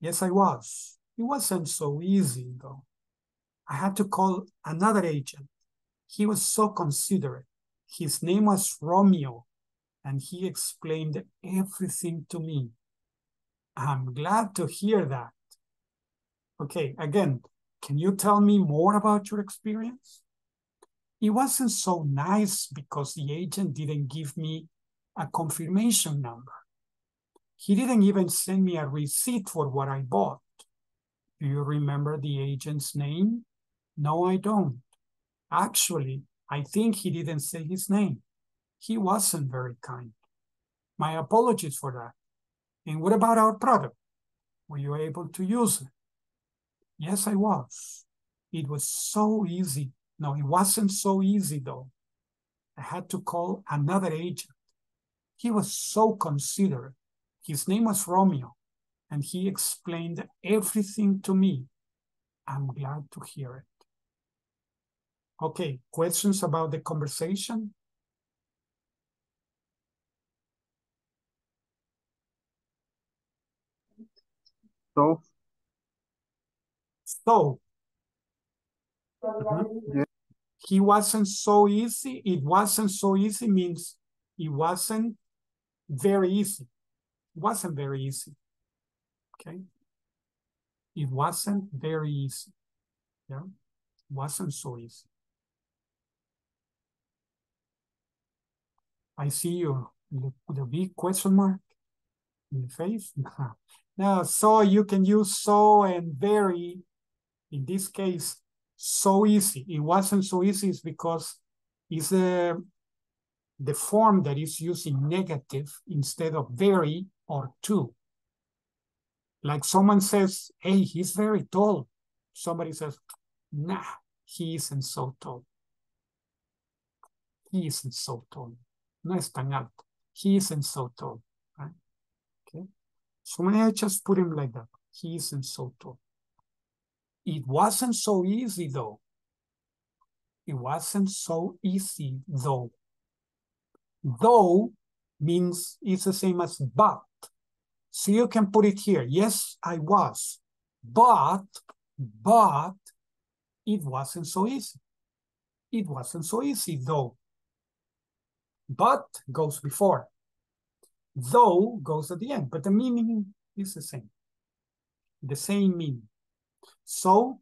Yes, I was. It wasn't so easy, though. I had to call another agent. He was so considerate. His name was Romeo, and he explained everything to me. I'm glad to hear that. Okay, again, can you tell me more about your experience? It wasn't so nice because the agent didn't give me a confirmation number. He didn't even send me a receipt for what I bought. Do you remember the agent's name? No, I don't. Actually, I think he didn't say his name. He wasn't very kind. My apologies for that. And what about our product? Were you able to use it? Yes, I was. It was so easy. No, it wasn't so easy though. I had to call another agent. He was so considerate. His name was Romeo, and he explained everything to me. I'm glad to hear it. Okay, questions about the conversation? So, So, Mhm. he wasn't so easy. It wasn't so easy means it wasn't very easy. Wasn't very easy. Okay. It wasn't very easy. Yeah. It wasn't so easy. I see you the, big question mark in the face. <laughs> now, so you can use so and very. In this case, so easy. It wasn't so easy is because it's the the form that is using negative instead of very or two. Like someone says, hey, he's very tall. Somebody says, nah, he isn't so tall. He isn't so tall. No es tan alto. He isn't so tall. Right? Okay. So many I just put him like that. He isn't so tall. It wasn't so easy though. It wasn't so easy though. Though means it's the same as but. So you can put it here. Yes, I was. But, but it wasn't so easy. It wasn't so easy though. But goes before. Though goes at the end, but the meaning is the same. The same meaning. So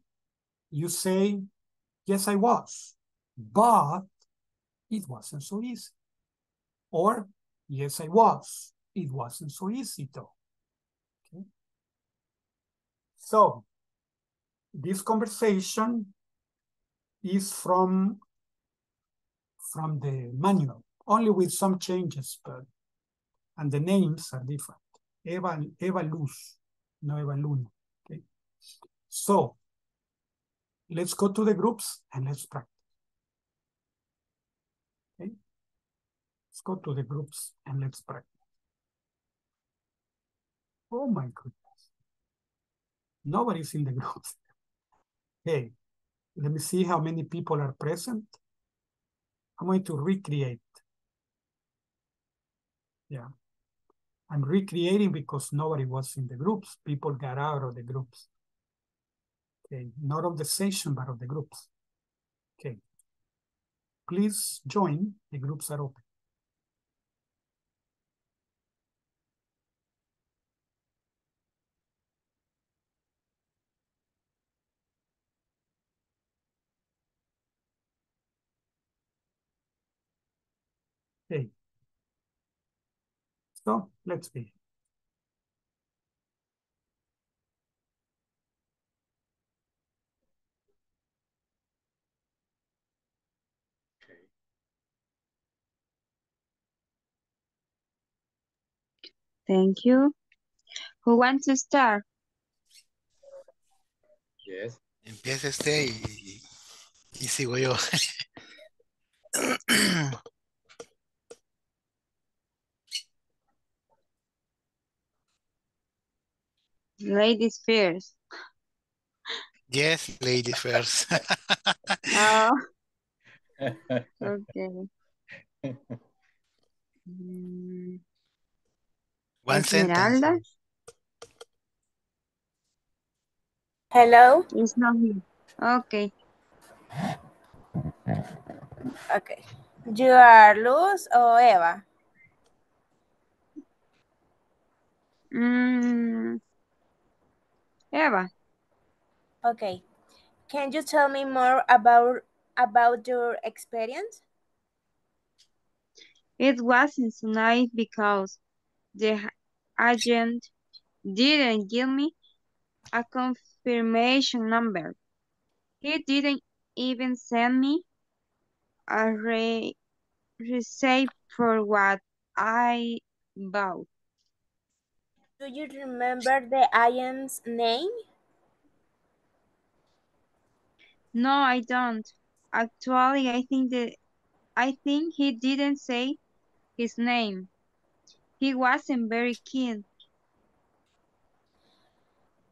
you say, yes, I was, but it wasn't so easy. Or, yes, I was, it wasn't so easy though. So this conversation is from, from the manual, only with some changes, but and the names are different. Eva, Eva Luz, no Eva Luna. Okay. So let's go to the groups and let's practice. Okay. Let's go to the groups and let's practice. Oh my goodness. Nobody's in the <laughs> groups. Hey, let me see how many people are present. I'm going to recreate. Yeah. I'm recreating because nobody was in the groups. People got out of the groups. Okay, not of the session, but of the groups. Okay. Please join. The groups are open. Okay. So let's see. Thank you. Who wants to start? Yes. Empieza usted y, y sigo yo. <clears throat> <clears throat> Ladies first. yes, ladies first. Oh, okay. Mm, One sentence. Esmeralda Hello. is not here. Okay. Okay. You are Luz or Eva? Mm, Eva, Okay. Can you tell me more about about your experience? it wasn't so nice because the agent didn't give me a confirmation number. He didn't even send me a re receipt for what I bought. Do you remember the agent's name? No, I don't. Actually, I think that I think he didn't say his name. He wasn't very keen.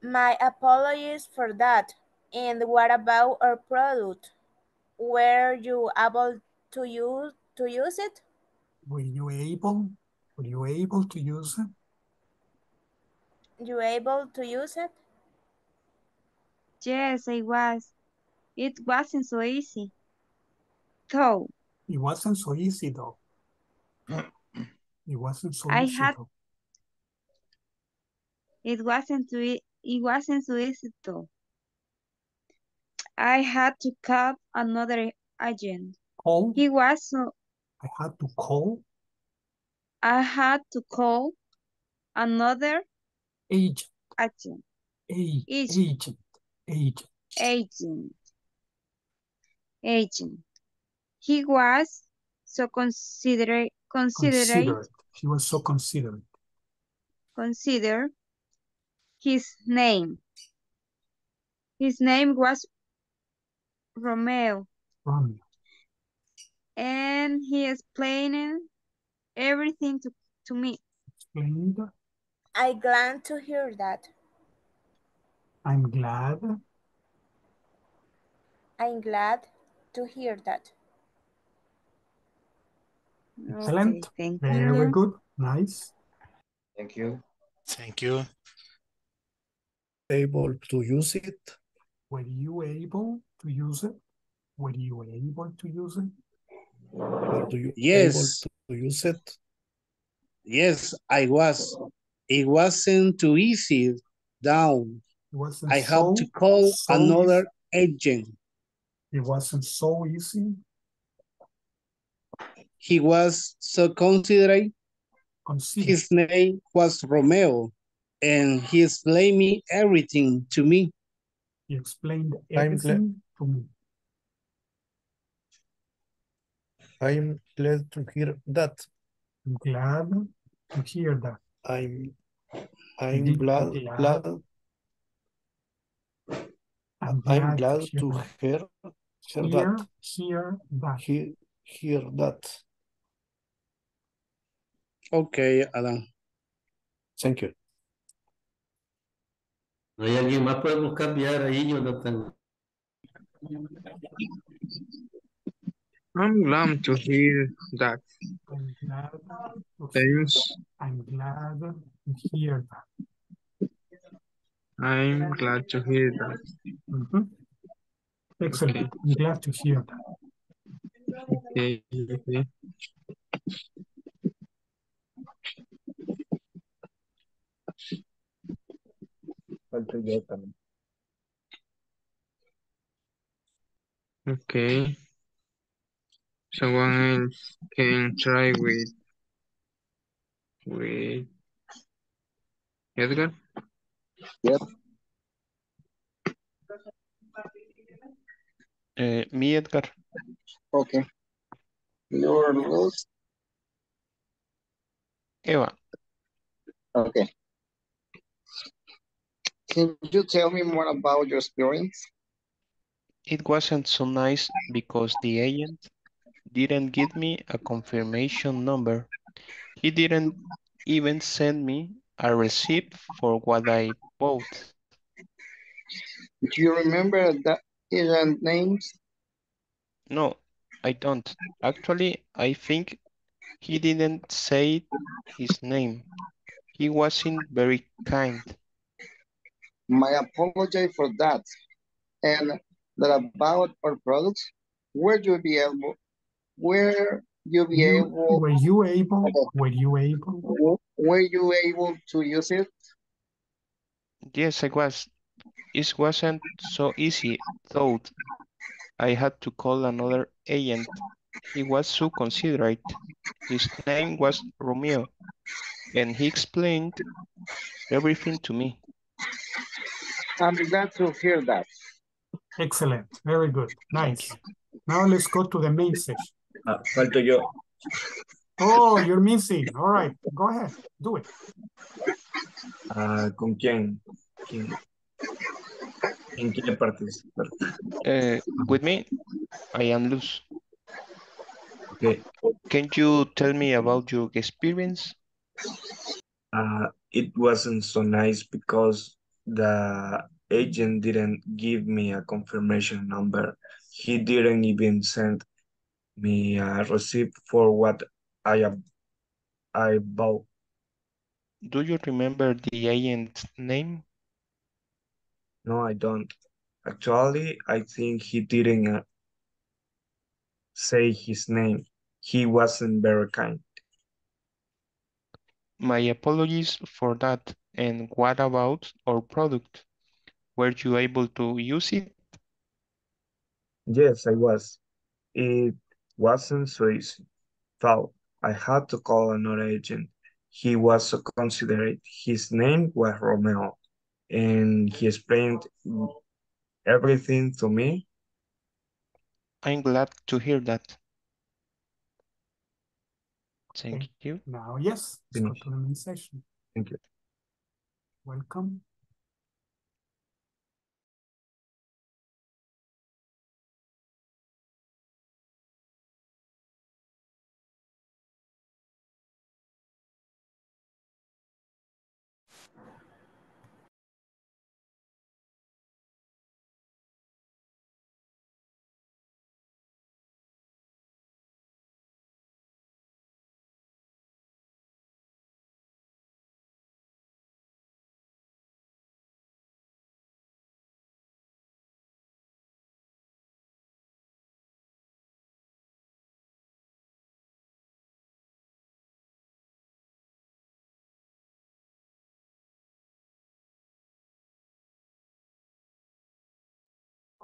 My apologies for that. And what about our product? Were you able to use to use it? Were you able? Were you able to use it? You able to use it? Yes, I was. It wasn't so easy. Though It wasn't so easy though. It wasn't so I easy had- though. it wasn't too e- it wasn't so easy though. I had to call another agent. Call. He was so I had to call I had to call another agent. agent. Agent. Agent. Agent. Agent. He was so considerate considerate Considerate. He was so considerate. consider his name. His name was Romeo, Romeo. and he explained everything to, to me. Explained. I glad to hear that. I'm glad. I'm glad to hear that. Excellent. Okay, thank Very you. good. Nice. Thank you. Thank you. Able to use it? Were you able to use it? Were you able to use it? Were you Yes. able to use it? Yes, I was. It wasn't too easy down. It wasn't I so, had to call so another agent. It wasn't so easy. He was so considerate. Consider. His name was Romeo, and he explained me everything to me. He explained everything to me. I'm glad to hear that. I'm Glad to hear that. I'm I'm glad glad. I'm glad to hear hear Hear, that. hear that. Hear hear that. Okay, Adam. Thank you. ¿No hay alguien más? Podemos cambiar ahí, Jonathan. I'm glad to hear that. I'm glad Thanks. I'm glad to hear that. I'm glad to hear that. Mhm. Excellent. Okay. I'm glad to hear that. Okay, okay. Falto yo también. Okay. Someone else can try with with Edgar. Yep. Eh, me, Edgar. Okay. You're lost. Eva. Okay. Can you tell me more about your experience? It wasn't so nice because the agent didn't give me a confirmation number. He didn't even send me a receipt for what I bought. Do you remember the agent names? No, I don't. Actually, I think he didn't say his name. He wasn't very kind. My apology for that. And that about our products, were you be able, were you be You, able, were you able, were you able? were you able to use it? Yes, I was. It wasn't so easy, though. I had to call another agent. He was so considerate. His name was Romeo, and he explained everything to me. I'm glad to hear that. Excellent. Very good. Nice. Now let's go to the main session. Ah, falto yo. Oh, you're missing. All right. Go ahead. Do it. Ah, ¿con quién? ¿Quién? ¿En quién participar? Uh, with me, I am Luz. Okay. Can you tell me about your experience? Uh, it wasn't so nice because the agent didn't give me a confirmation number. He didn't even send me a receipt for what I have I bought. Do you remember the agent's name? No, I don't. Actually, I think he didn't uh, say his name. He wasn't very kind. My apologies for that. And what about our product? Were you able to use it? Yes, I was. It wasn't so easy. So I had to call another agent. He was so considerate. His name was Romeo, and he explained everything to me. I'm glad to hear that. Thank Okay. you. Now, yes, let's Finish. to the main session. Thank you. Welcome.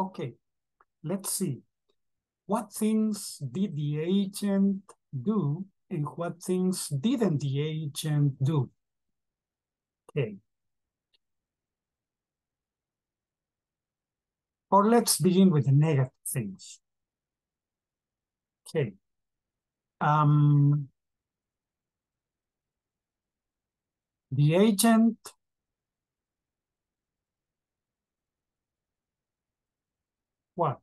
Okay, let's see. What things did the agent do and what things didn't the agent do? Okay. Or let's begin with the negative things. Okay. Um, the agent what?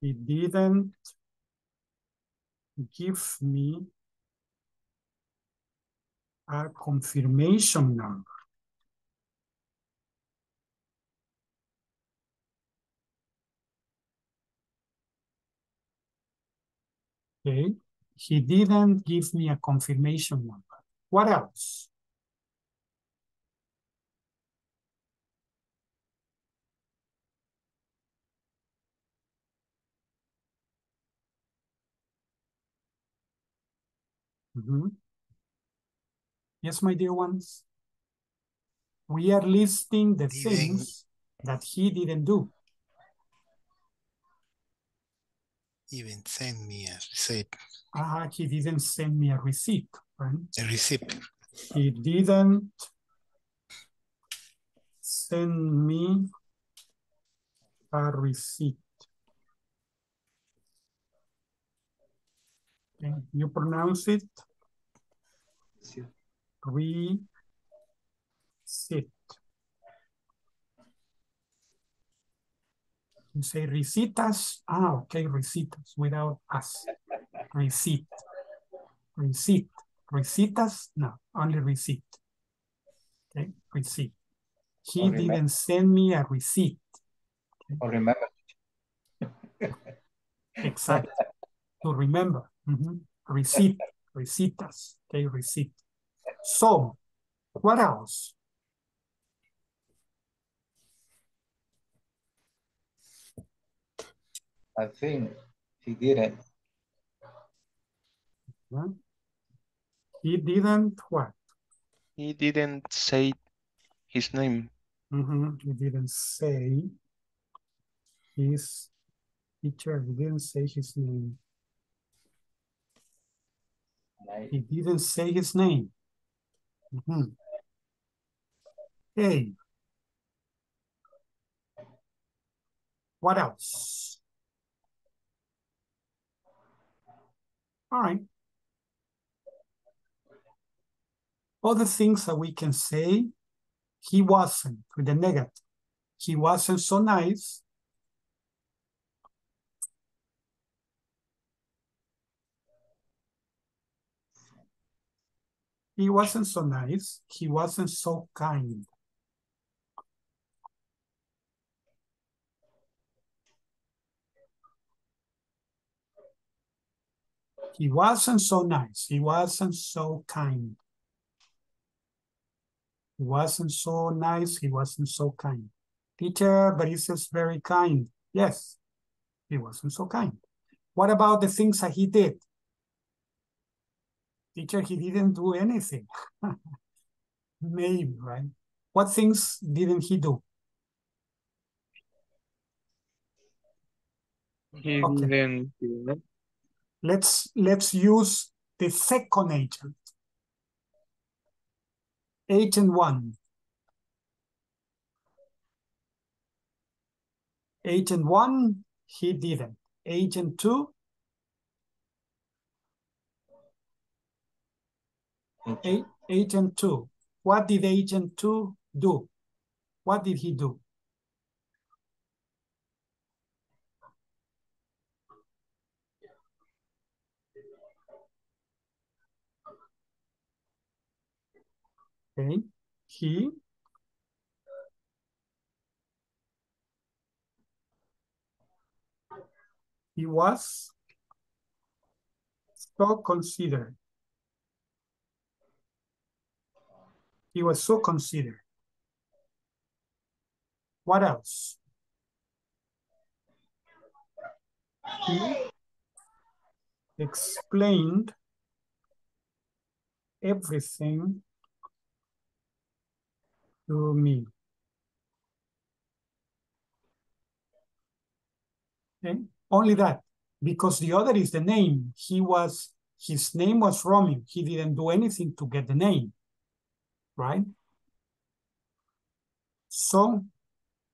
He didn't give me a confirmation number. Okay, he didn't give me a confirmation number. What else? Mhm. Yes, my dear ones. We are listing the things that he didn't do. Even send me a receipt, Ah, he didn't send me a receipt, right? a receipt. He didn't send me a receipt. Okay, you pronounce it? Receipt. You say recitas? Ah, okay, recitas without us. Receipt. Receipt. Recitas? No, only receipt. Okay, receipt. He Or didn't send me a receipt. Or remember. Exactly. To remember. Mhm. Receipt. Recitas. Okay, receipt. So, what else? I think he didn't. Huh? He didn't what? He didn't say his name. Mhm, He didn't say his teacher. He didn't say his name. He didn't say his name. Mhm. Okay. What else? All right. Other things that we can say, he wasn't with the negative. He wasn't so nice. He wasn't so nice. He wasn't so kind. He wasn't so nice. He wasn't so kind. He wasn't so nice. He wasn't so kind. Teacher, but he says very kind. Yes, he wasn't so kind. What about the things that he did? Teacher, he didn't do anything. <laughs> Maybe, right? What things didn't he do? He Okay. didn't do. Let's let's use the second agent. 8 and one. 8 and one, he didn't. 8 and two, Eight, eight and two. What did agent two do? What did he do? Okay, he he was so considered. He was so considered. What else? He explained everything to me. Okay, only that, because the other is the name. He was, his name was Romeo. He didn't do anything to get the name, right? So,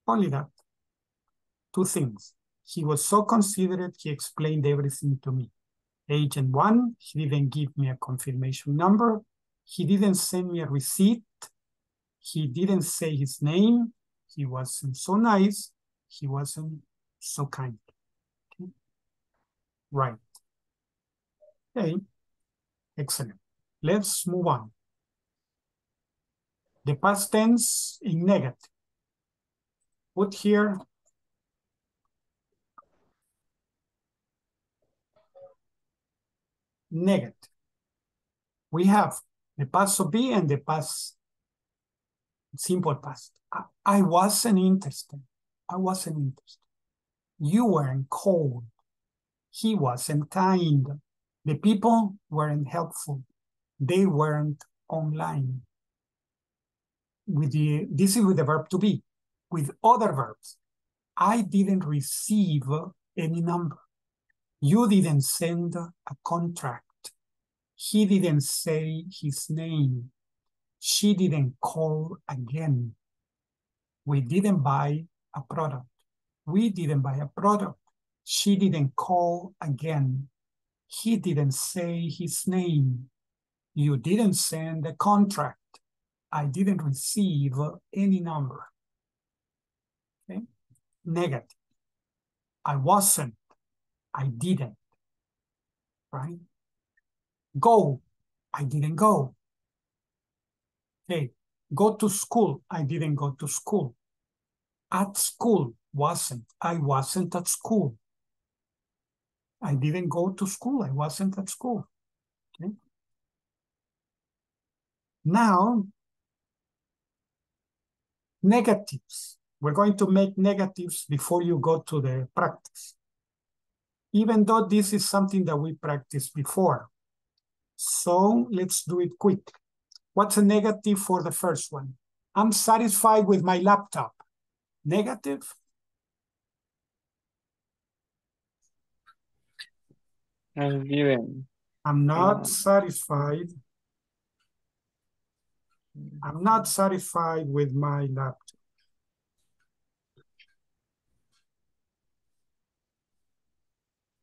only that. Two things. He was so considerate, he explained everything to me. Agent one, he didn't give me a confirmation number. He didn't send me a receipt. He didn't say his name. He wasn't so nice. He wasn't so kind. Okay. Right. Okay. Excellent. Let's move on. The past tense in negative. Put here negative. We have the past of be and the past simple past. I, I wasn't interested. I wasn't interested. You weren't cold. He wasn't kind. The people weren't helpful. They weren't online. With the this is with the verb to be. With other verbs, I didn't receive any number. You didn't send a contract. He didn't say his name. She didn't call again. We didn't buy a product. We didn't buy a product. She didn't call again. He didn't say his name. You didn't send a contract. I didn't receive any number. Okay? Negative. I wasn't. I didn't. Right? Go. I didn't go. Okay. Go to school. I didn't go to school. At school. Wasn't. I wasn't at school. I didn't go to school. I wasn't at school. Okay. Now, negatives. We're going to make negatives before you go to the practice. Even though this is something that we practiced before. So let's do it quick. What's a negative for the first one? I'm satisfied with my laptop. Negative? I didn't. I'm not Um, satisfied. I'm not satisfied with my laptop.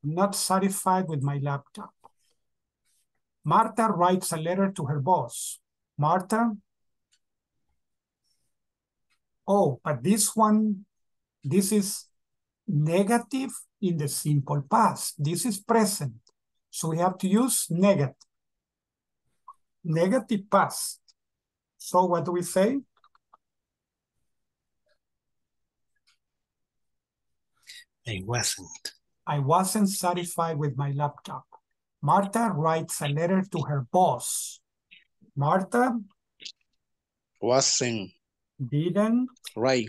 I'm not satisfied with my laptop. Marta writes a letter to her boss. Marta? Oh, but this one, this is negative in the simple past. This is present. So we have to use negative. Negative past. So what do we say? I wasn't. I wasn't satisfied with my laptop. Marta writes a letter to her boss. Marta Wasn't didn't, right.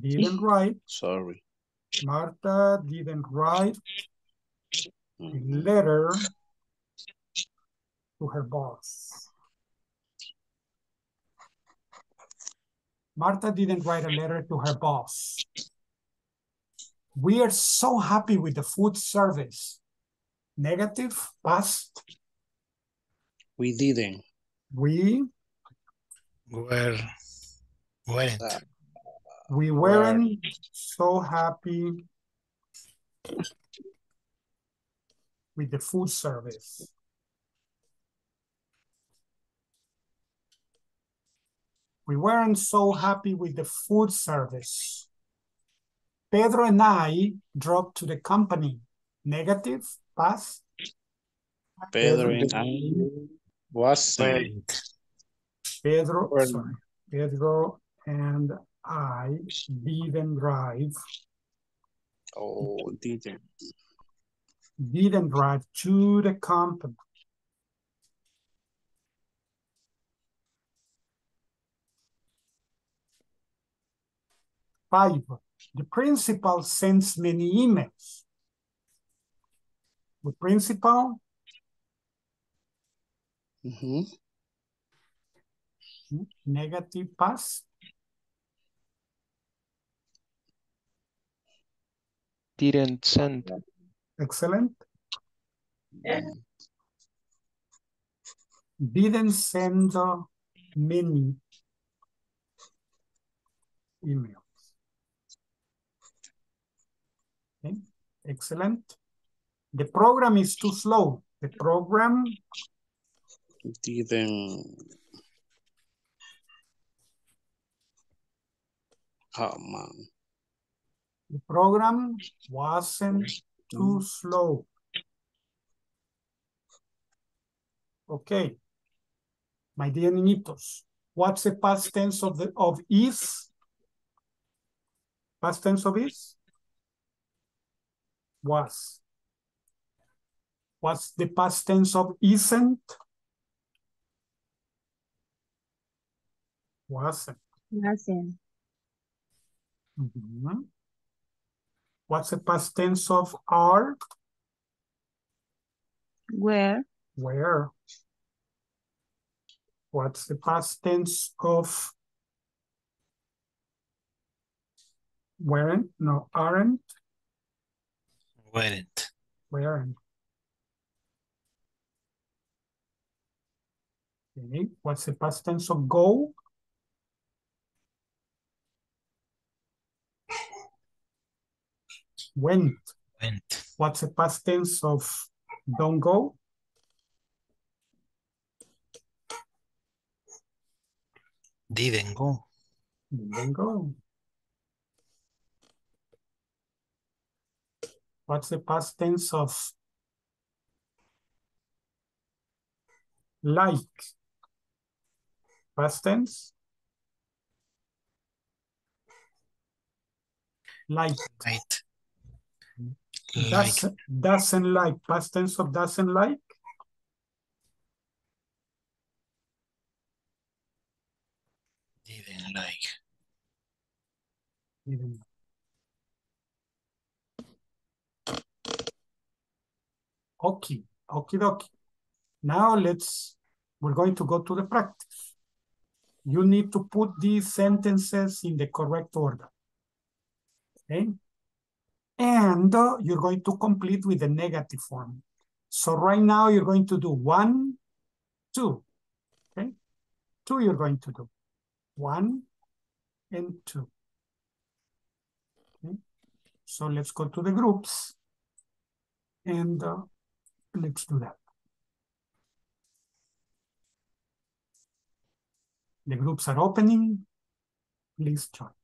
didn't write. Sorry. Marta didn't write a Mhm. letter to her boss. Marta didn't write a letter to her boss. We are so happy with the food service. Negative, past, We didn't. We, Were, weren't. We weren't so happy with the food service. We weren't so happy with the food service. Pedro and I drove to the company. Negative, past, Pedro and I wasn't. Pedro, Or- sorry, Pedro and I didn't drive, Oh, didn't. didn't drive to the company. Five, the principal sends many emails. The principal, Mhm. negative past, Didn't send. excellent. Didn't send uh, many. emails. Okay, excellent. The program is too slow. The program Didn't. Oh man. The program wasn't too mm. slow. Okay. My dear niñitos, what's the past tense of the of is? Past tense of is? Was. What's the past tense of isn't? Wasn't. Wasn't. Mhm. What's the past tense of are? Where? Where? What's the past tense of weren't? No, aren't, Weren't. weren't. Okay, what's the past tense of go? Went. Went. What's the past tense of don't go? Didn't go. Didn't go. What's the past tense of like? Past tense? Like. Right. Like. Doesn't, doesn't like. Past tense of doesn't like? Didn't like. Didn't. Okay, okie dokie. Now let's, we're going to go to the practice. You need to put these sentences in the correct order. Okay? And uh, you're going to complete with the negative form. So right now you're going to do one, two. Okay? Two you're going to do. One and two. Okay? So let's go to the groups. And uh, let's do that. The groups are opening. Please join.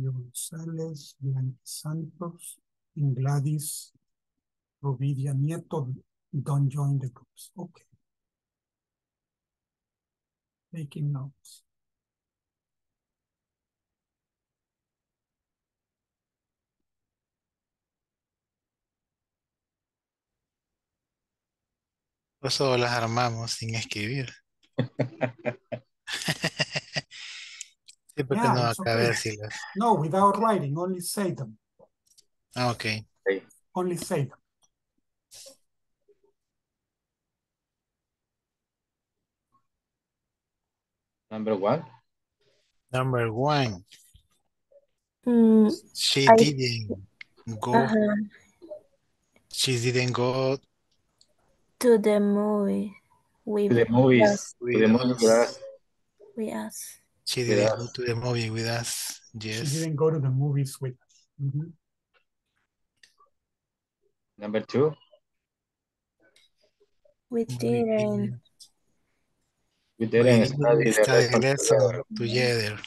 Mario González, Blanca Santos, and Gladys Rovidia Nieto don't join the groups. Okay. Making notes. Eso las armamos sin escribir. <laughs> Sí, porque Yeah, no va a it's okay. caber si las... No, without writing, only say them. Ah, ok. Only say them. Number one. Number one. Mm, She I- didn't go. She didn't go To the movie. We To the movies. us. To the movies us. We us. She didn't go to the movie with us. Yes. She Yes. didn't go to the movies with us. Mhm. Number two. We didn't. We We didn't study the study lesson lesson together. together.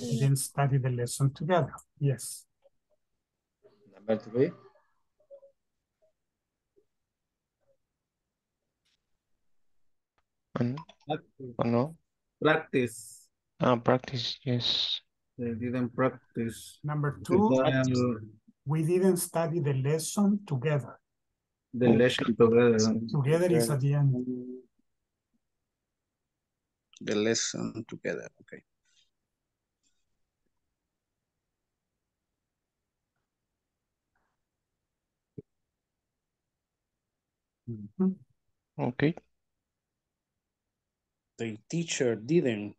We didn't study the lesson together. Yes. Number three. ¿O no? No? Practice. Ah, practice, yes. They didn't practice. Number two, dial- we didn't study the lesson together. The lesson together. Together is at the end. The lesson together. Okay. Mhm. Okay. The teacher didn't.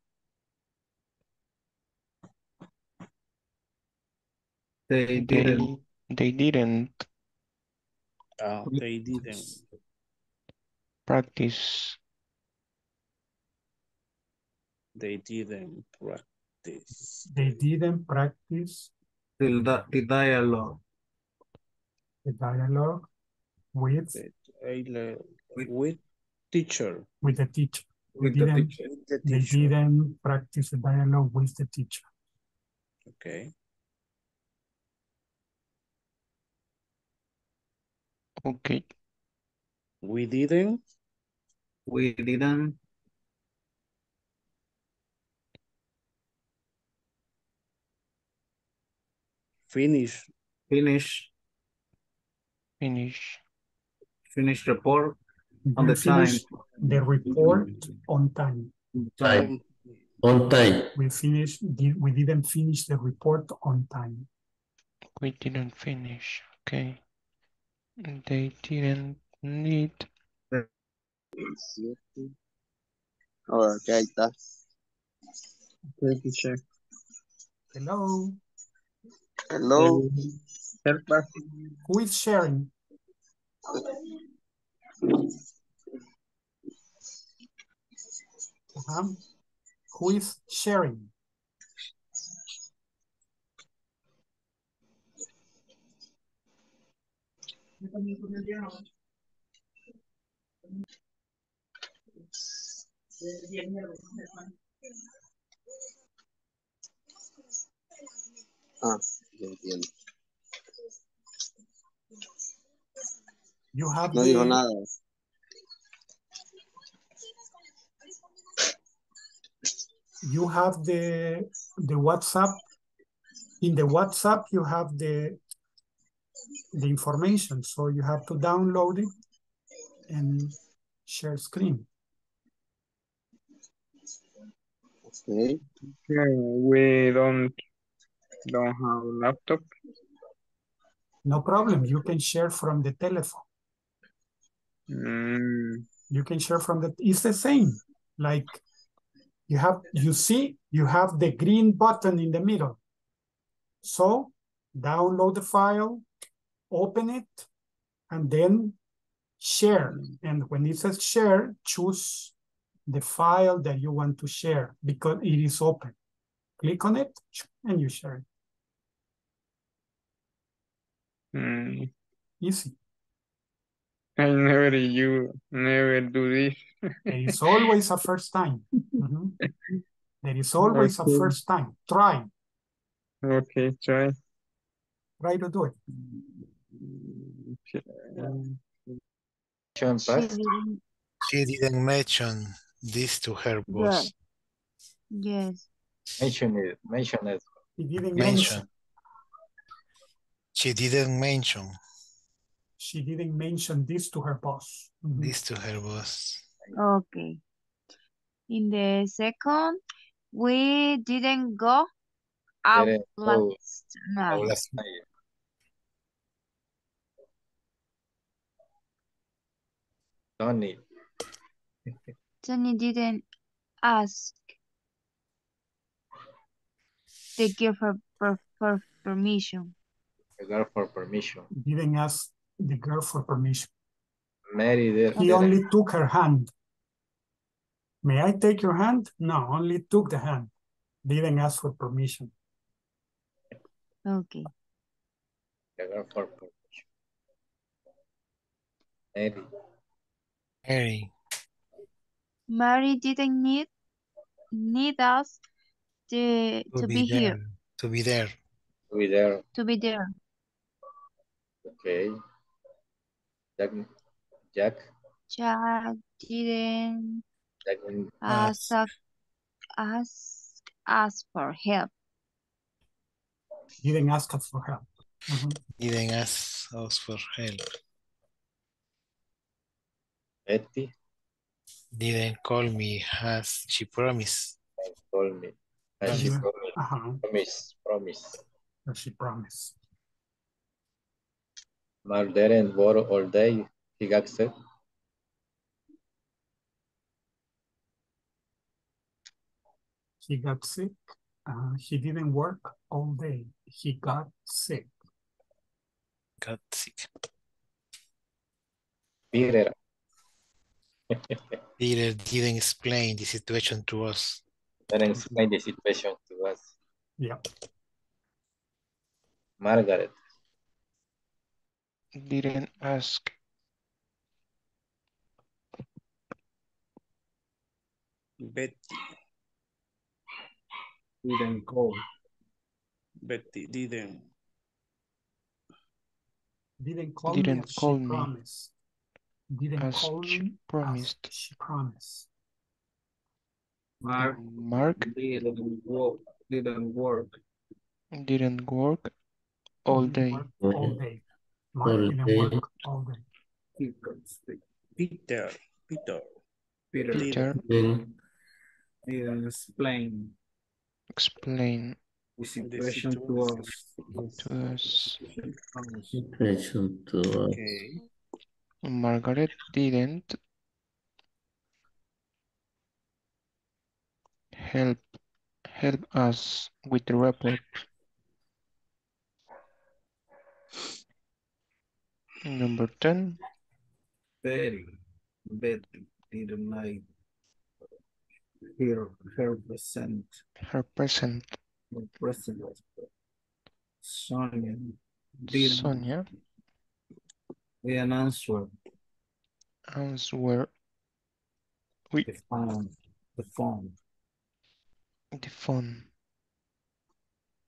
They They, didn't. they didn't Uh, they didn't. practice. They didn't practice. They didn't practice The, the dialogue. the dialogue with, The dialogue with teacher. with the teacher. They With the didn't, teacher. They didn't practice the dialogue with the teacher. Okay. Okay. We didn't. We didn't. Finish. Finish. Finish. Finish report on the time. the report on time. Time. On time. We finished, we didn't finish the report on time. We didn't finish. Okay. They didn't need. Oh, ok, ahí está. Ok, teacher. Hello, Hello. Help us. who is sharing? Uh-huh. Who is sharing? Ah, ya entiendo. You have No the, nada. you have the, the WhatsApp. In the WhatsApp, you have the, the information, so you have to download it and share screen. Okay. Okay, we don't don't have laptop. No problem, you can share from the telephone. Mm, You can share from the, it's the same, like you have, you see, you have the green button in the middle. So download the file, open it, and then share. And when it says share, choose the file that you want to share because it is open. Click on it and you share it. mm, Easy. I never you never do this. There is always a first time. Mhm. There is always a first time. Try, Okay, try. try to do it. Sean She didn't, She didn't mention this to her boss. yes. Mention it. Mention it. He didn't Mention. mention, She didn't mention she didn't mention this to her boss. Mhm. this to her boss. Okay. In the second, we didn't go out Didn't go last out night. last night. Tony. Tony didn't ask the girl for, for, for permission. The girl for permission. Didn't ask the girl for permission. Mary did. He didn't. only took her hand. May I take your hand? No, only took the hand. Didn't ask for permission. Okay. The girl for permission. Mary. Mary. Mary didn't need need us to, to, be, here, there. To be there. We there. to be there. Okay. Jack. Jack. Jack didn't Jack. ask ask ask for help. He Didn't ask us for help. Mhm. Didn't ask us for help. Betty Didn't call me as she promised. told me. And she promised, Uh-huh. promise, promise. As she promised. Mark didn't work all day. He got sick. He got sick. Uh, he didn't work all day. He got sick. Got sick. Peter. Peter didn't explain the situation to us. Didn't explain the situation to us. Yeah. Margaret. Didn't ask. Betty. Didn't call. Betty didn't. Didn't call Didn't me call she me promised. Didn't as call she me promised. as she promised. Mark Mark didn't work. Didn't work. didn't work all day. work all day. Mark All didn't day. work all day. He got sick. Peter. Peter. Peter Peter Then didn't explain explained the situation to us. to us. situation to us. Okay. Margaret didn't help help us with the report. Number 10, Betty. Betty didn't like her, her present. her present. Her present. Sonia didn't, Sonia didn't answer answer with the phone. The phone. the phone.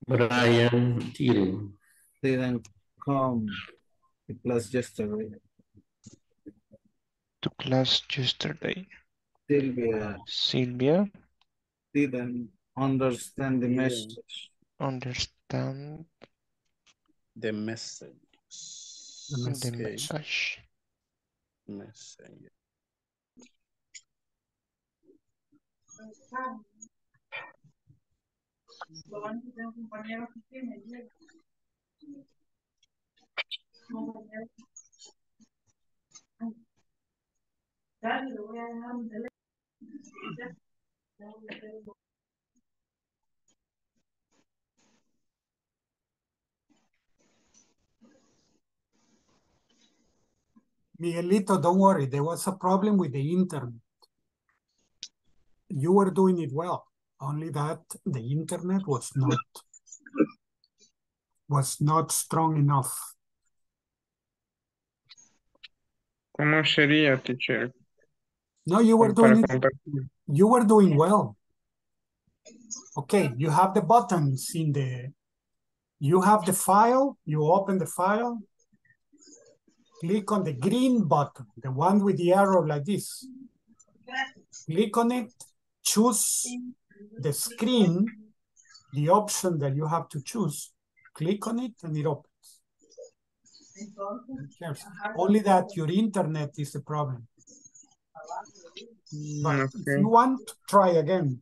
Brian didn't. Didn't come to class yesterday. to class yesterday. Sylvia Sylvia didn't understand the message. understand The message. The the message. message. Message. Miguelito, don't worry. There was a problem with the internet. You were doing it well. Only that the internet was not was not strong enough. ¿Cómo sería, teacher? No, you were doing it, you were doing well. Okay, you have the buttons in the you have the file, you open the file, click on the green button, the one with the arrow like this. Click on it, choose the screen, the option that you have to choose. Click on it and it opens. Only that your internet is the problem. But if you want, to try again.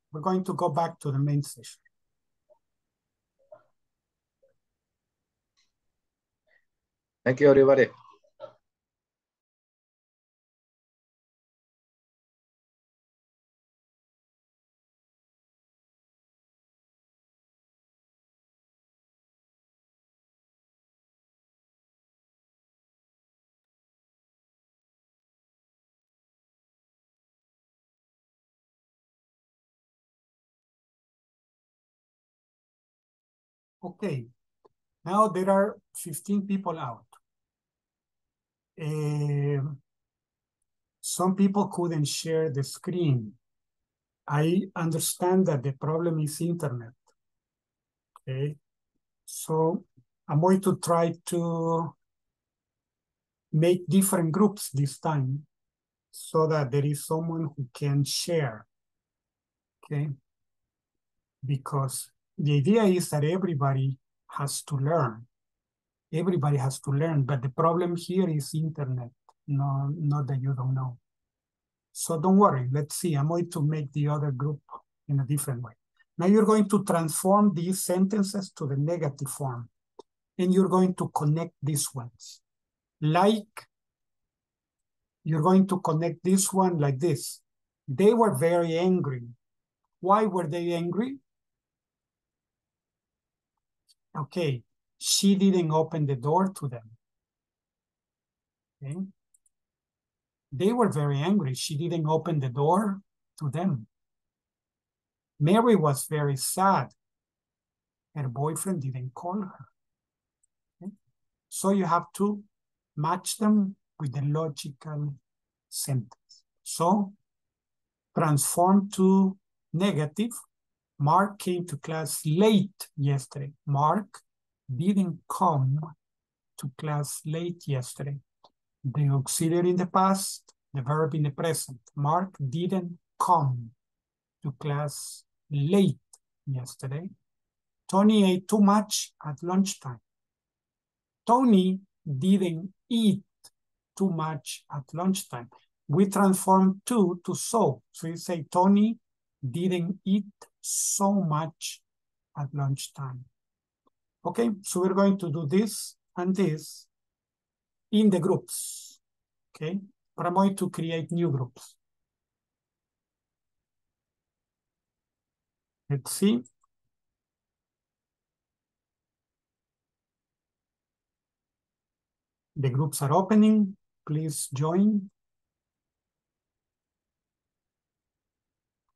We're going to go back to the main session. Thank you, everybody. Okay, now there are 15 people out. Um, some people couldn't share the screen. I understand that the problem is internet. Okay, so I'm going to try to make different groups this time so that there is someone who can share. Okay, because the idea is that everybody has to learn. Everybody has to learn, but the problem here is internet, no, not that you don't know. So don't worry, let's see, I'm going to make the other group in a different way. Now you're going to transform these sentences to the negative form, and you're going to connect these ones. Like, you're going to connect this one like this. They were very angry. Why were they angry? Okay, she didn't open the door to them. Okay. They were very angry. She didn't open the door to them. Mary was very sad. Her boyfriend didn't call her. Okay. So you have to match them with the logical sentence. So transform to negative. Mark came to class late yesterday. Mark didn't come to class late yesterday. The auxiliary in the past, the verb in the present. Mark didn't come to class late yesterday. Tony ate too much at lunchtime. Tony didn't eat too much at lunchtime. We transform to to so. So you say Tony didn't eat so much at lunchtime. Okay, so we're going to do this and this in the groups. Okay, but I'm going to create new groups. Let's see. The groups are opening. Please join.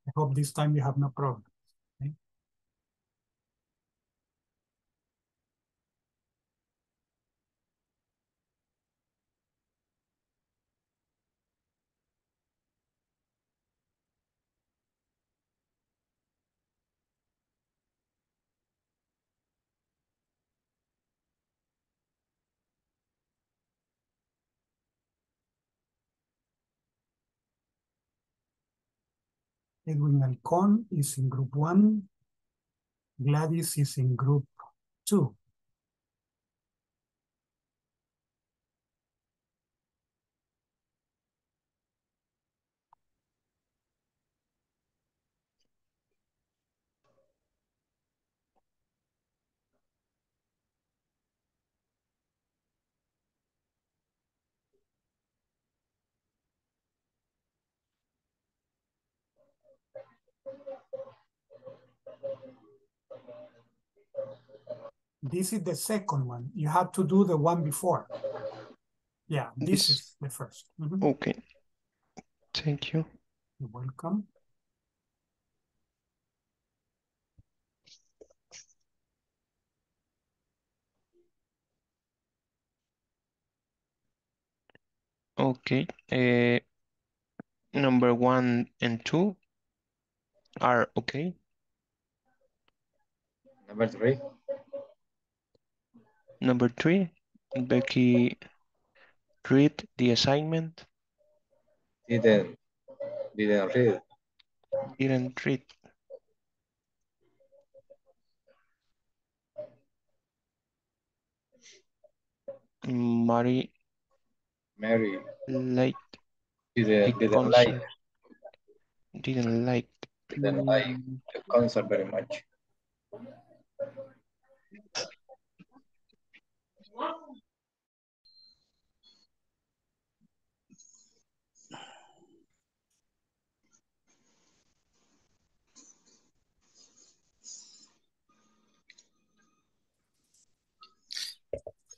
I hope this time you have no problem. Edwin Alcon is in group one. Gladys is in group two. This is the second one. You have to do the one before. Yeah, this This- is the first. Mhm. Okay. Thank you. You're welcome. Okay. Uh, number one and two are okay. Number three. Number three, Becky read the assignment. Didn't didn't read. Didn't read. Mary Mary liked didn't didn't like. Didn't like. didn't like the concert very much.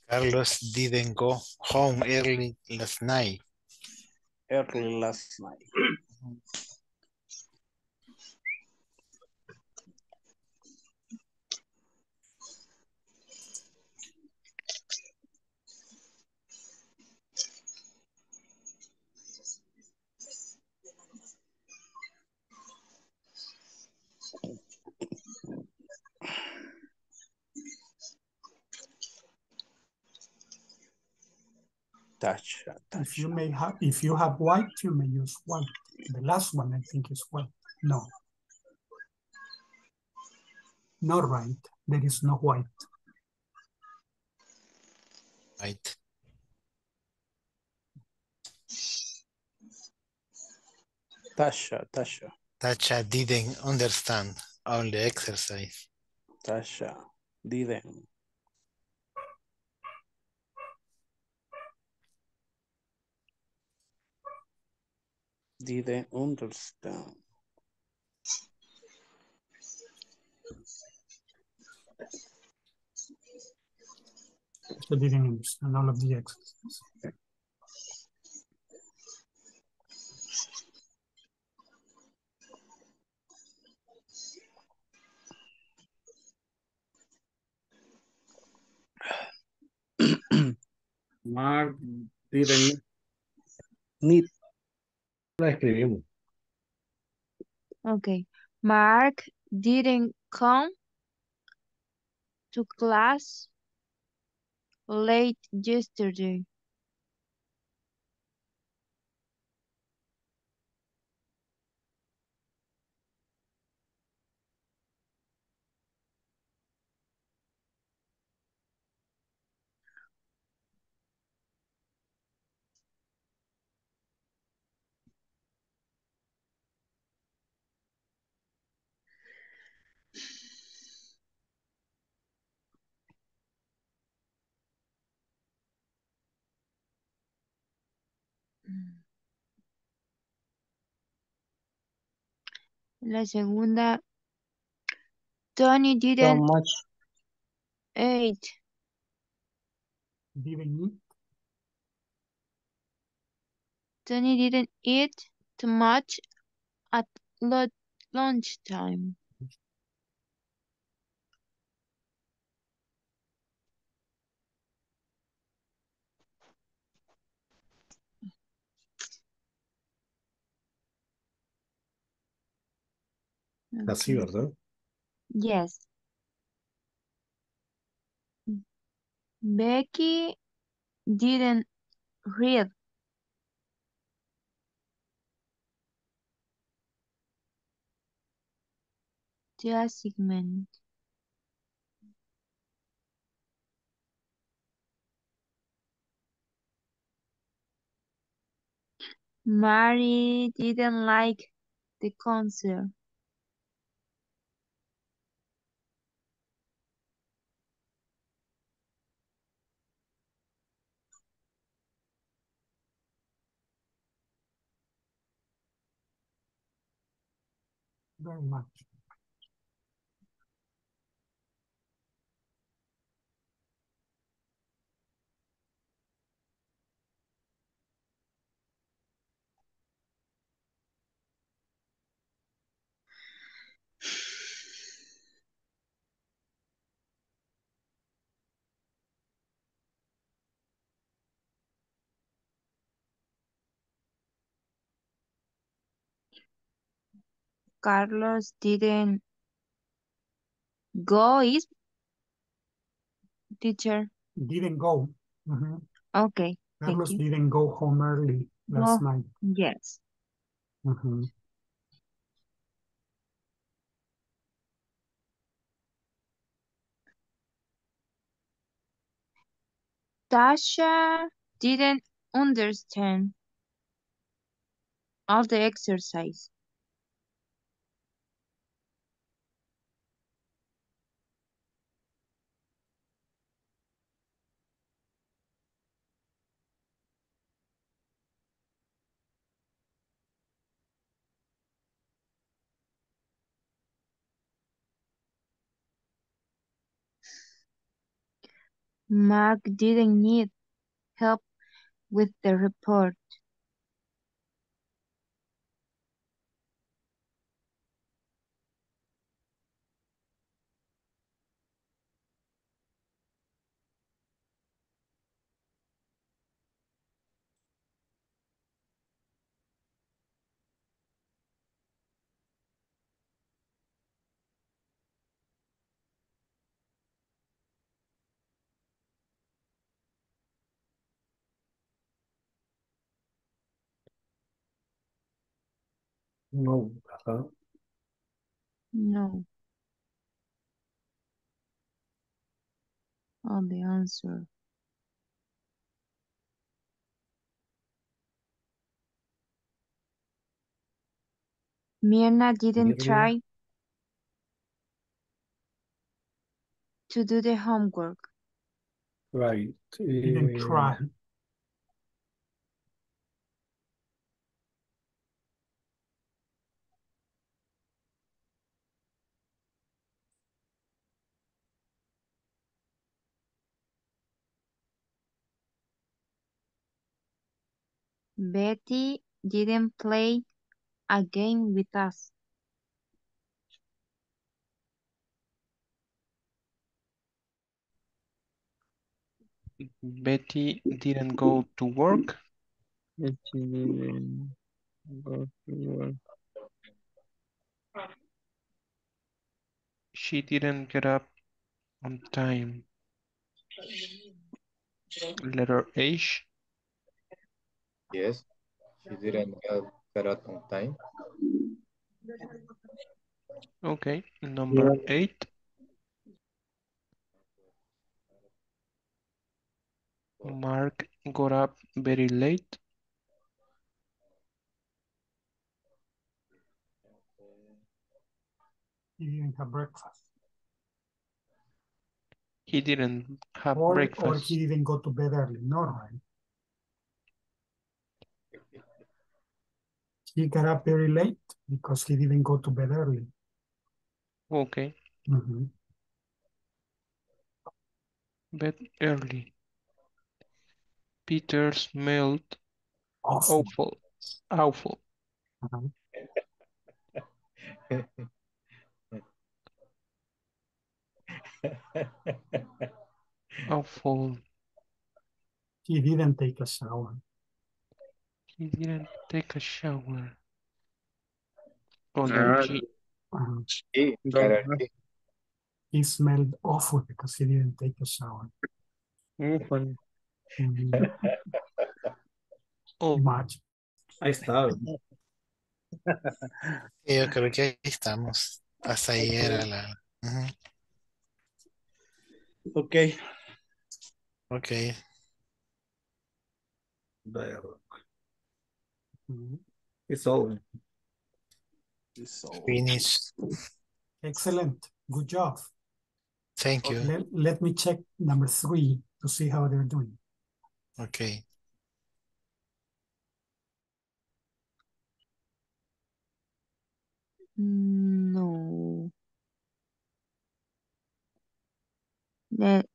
Carlos didn't go home early last night. Early last night. Tasha, If you may have, if you have white, you may use white. The last one, I think, is white. No. Not right. There is no white. Right. Tasha, Tasha, Tasha didn't understand on the exercise. Tasha, didn't. Didn't understand. So didn't understand all of the exercises. Mark didn't Need. La escribimos. Okay. Mark didn't come to class late yesterday. La segunda, Tony didn't much. eat. Didn't eat. Tony didn't eat too much at lu- lunchtime. Así, Okay. ¿verdad? Yes. Becky didn't read. The assignment. Mary didn't like the concert. Very much. Carlos didn't go is teacher. Didn't go. Mhm. Okay, Carlos didn't go home early last Oh, night. yes. Mhm. Tasha didn't understand all the exercise. Mark didn't need help with the report. No. Ajá. No. Oh, the answer. Mirna didn't Mirna. try to do the homework. Right. Didn't eh, try. Betty didn't play a game with us. Betty didn't go to work. Betty didn't go to work. She didn't get up on time. Letter H. Yes, she didn't get, get out on time. Okay, number eight. Mark got up very late. He didn't have breakfast. He didn't have Or, or he didn't go to bed early. No, right? He got up very late because he didn't go to bed early. Okay, Mhm. bed early. Peter smelled Awful. awful. Awful. Uh-huh. <laughs> Awful. He didn't take a shower. He didn't take a shower. Oh, Don't letter have- G. He smelled awful because he didn't take a shower. Oh, Much. Ahí está. Yo creo que ahí estamos. Hasta ahí era la. Ujú. Ok. Ok. There. Mhm. It's all. It's all. Finish. Excellent. Good job. Thank you. Let, let me check number three to see how they're doing. Okay. No. That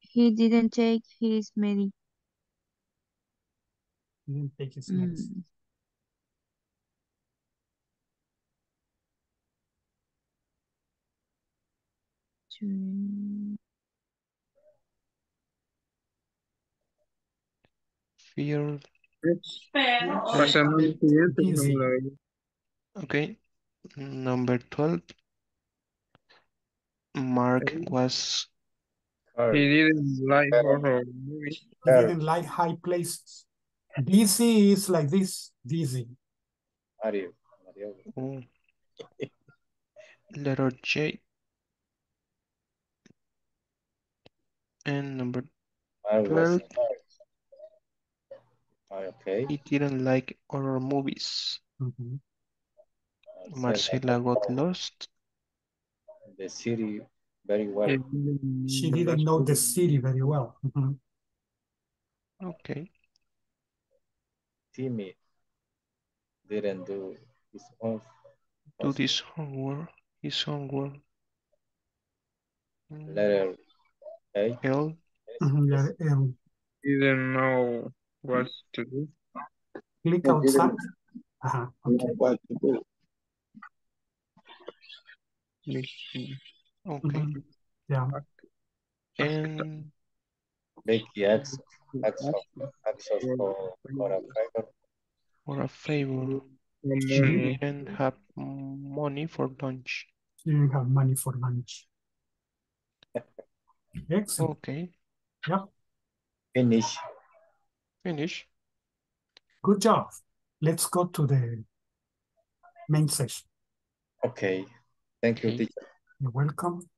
he didn't take his medi He didn't take his medicine. mm, to- fear. Pasemos al siguiente. Busy. como la veía. Okay, number 12. Mark was He didn't like horror movies. He didn't like high places. Hmm. Busy is like this. Dizzy. Mario. Mario. oh, letter J. And number Mario was 12, Okay. he didn't like horror movies. Mhm. Marcela got lost. The city very well. She didn't know the city very well. Mhm. Okay, Timmy didn't do his own. do this homework, his homework. Mm, Letter A. L, yeah, um, didn't know what to do. click I outside. Uh-huh. Okay. what to do. Listen. okay. Mhm. Yeah. And Becky asks, asks, of- asks us for, for a favor. for a favor, No she money. didn't have money for lunch. She didn't have money for lunch. <laughs> Excellent. Okay, Yep. Finish. finish. Good job. Let's go to the main session. Okay. Thank you, Okay. teacher. You're welcome.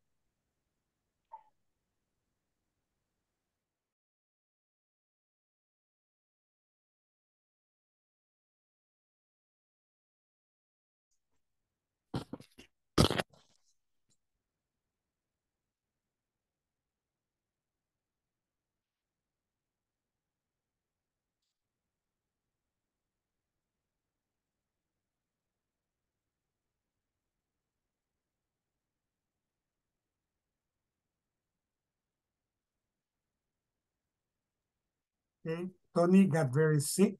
Okay, Tony got very sick.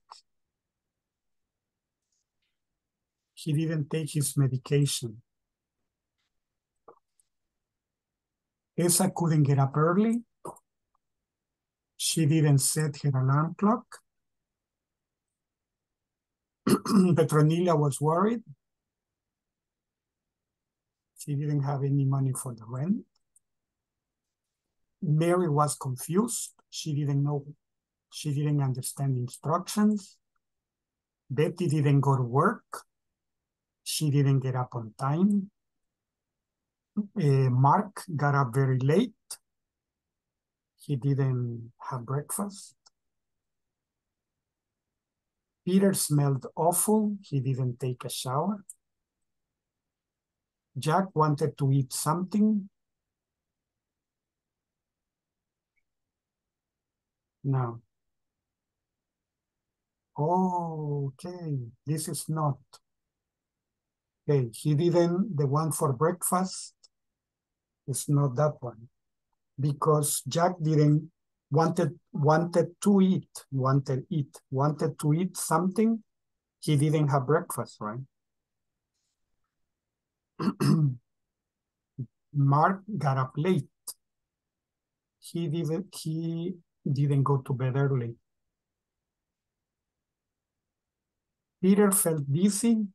He didn't take his medication. Esa couldn't get up early. She didn't set her alarm clock. <clears throat> Petronila was worried. She didn't have any money for the rent. Mary was confused. She didn't know, she didn't understand instructions. Betty didn't go to work. She didn't get up on time. Uh, Mark got up very late. He didn't have breakfast. Peter smelled awful. He didn't take a shower. Jack wanted to eat something. No. Oh, okay. This is not. Okay, he didn't, the one for breakfast is not that one. Because Jack didn't wanted wanted to eat, wanted eat, wanted to eat something. He didn't have breakfast, right? <clears throat> Mark got up late. He didn't he didn't go to bed early. Peter felt dizzy.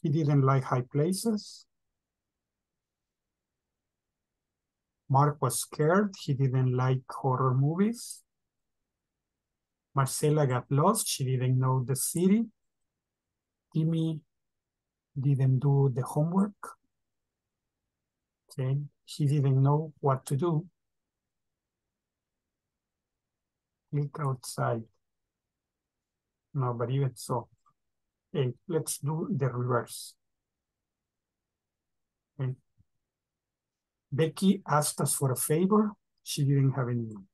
He didn't like high places. Mark was scared. He didn't like horror movies. Marcela got lost. She didn't know the city. Timmy didn't do the homework. Okay, he didn't know what to do. Click outside. No, but even so. Okay, let's do the reverse. Okay. Becky asked us for a favor. She didn't have any money.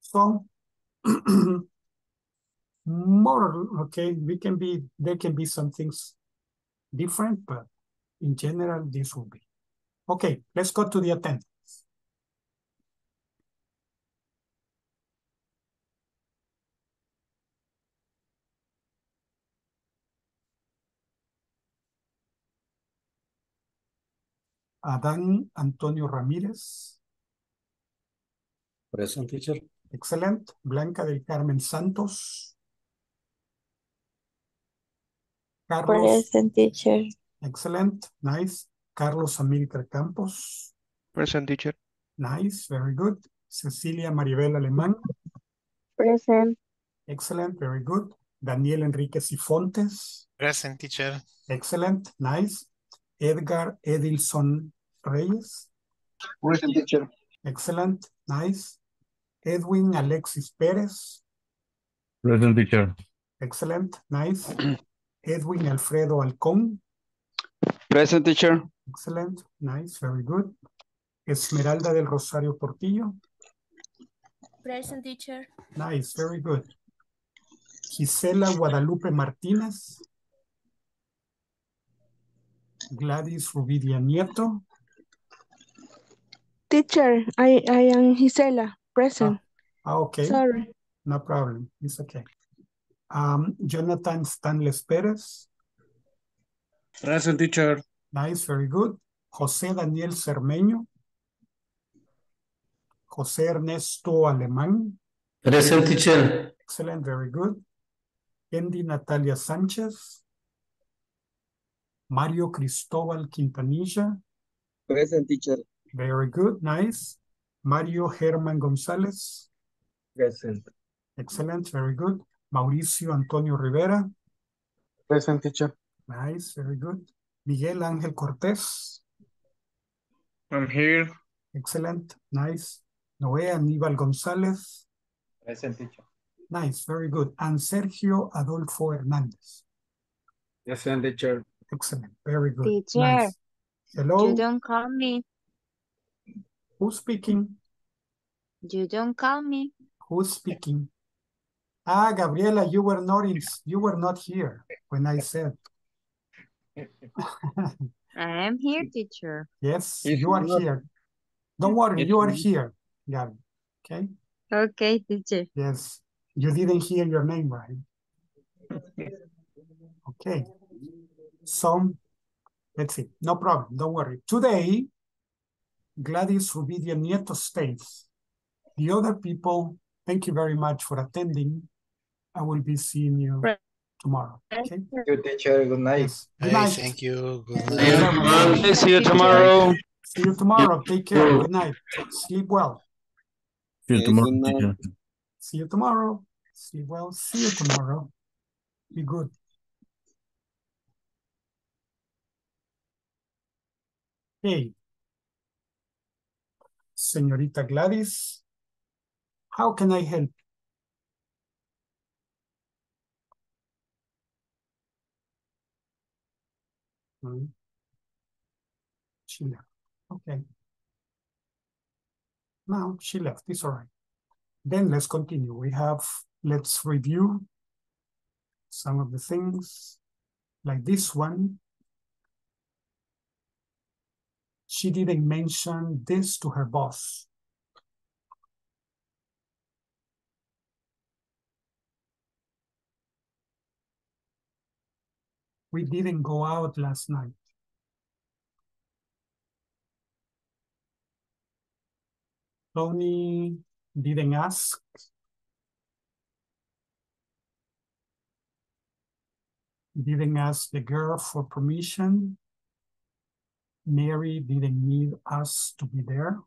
So, <clears throat> more, okay, we can be, there can be some things different, but in general, this will be. Okay, let's go to the attendance. Adán Antonio Ramírez. Present, teacher. Excellent. Blanca del Carmen Santos. Carlos. Present teacher. Excellent. Nice. Carlos Amílcar Campos. Present teacher. Nice. Very good. Cecilia Maribel Alemán. Present. Excellent. Very good. Daniel Enrique Sifontes. Present, teacher. Excellent. Nice. Edgar Edilson Reyes. Present teacher. Excellent. Nice. Edwin Alexis Pérez. Present, teacher. Excellent. Nice. <clears throat> Edwin Alfredo Alcón. Present teacher. Excellent. Nice. Very good. Esmeralda del Rosario Portillo. Present teacher. Nice. Very good. Gisela Guadalupe Martínez. Gladys Rubidia Nieto. Teacher, I, I am Gisela, present. Ah, okay. Sorry. No problem. It's okay. Um, Jonathan Stanles Pérez. Present, teacher. Nice, very good. José Daniel Cermeño. José Ernesto Alemán. Present, teacher. Excellent, very good. Andy Natalia Sánchez. Mario Cristóbal Quintanilla. Present teacher. Very good, nice. Mario Herman González. Present. Excellent, very good. Mauricio Antonio Rivera. Present teacher. Nice, very good. Miguel Ángel Cortés. I'm here. Excellent, nice. Noé Aníbal González. Present teacher. Nice, very good. And Sergio Adolfo Hernández. Present teacher. Excellent, very good. Teacher. Nice. Hello, You don't call me. Who's speaking? You don't call me. Who's speaking? Ah, Gabriela, you were not in, you were not here when I said. <laughs> I am here, teacher. Yes, If you are not- here. Don't worry, you are here, Gabby. Okay, Okay, teacher. yes, you didn't hear your name right. Okay, Some, let's see, no problem, don't worry. Today, Gladys Rubidia Nieto states, the other people, thank you very much for attending. I will be seeing you tomorrow, okay? Good teacher, good night. Yes, good Hey, night. thank you. Good Thank you night. very much. Okay, see you tomorrow. See you tomorrow, take care, good night, sleep well. See you tomorrow, good night. See you tomorrow. Sleep well. See you tomorrow. Be good. Hey. Señorita Gladys, how can I help? Hmm. She left. Okay. No, she left. It's all right. Then let's continue. We have, let's review some of the things like this one. She didn't mention this to her boss. We didn't go out last night. Tony didn't ask. Didn't ask the girl for permission. Mary didn't need us to be there.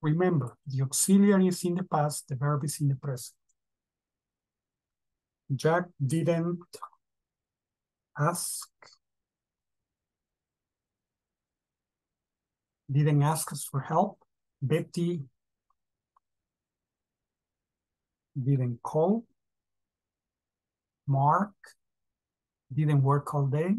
Remember, the auxiliary is in the past, the verb is in the present. Jack didn't ask. Didn't ask us for help. Betty didn't call. Mark didn't work all day.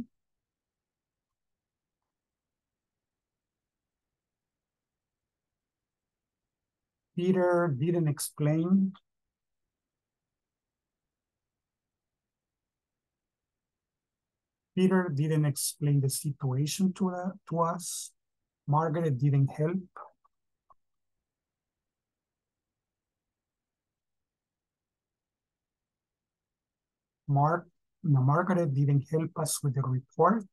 Peter didn't explain. Peter didn't explain the situation to, uh, to us. Margaret didn't help. Mark, no, Margaret didn't help us with the report.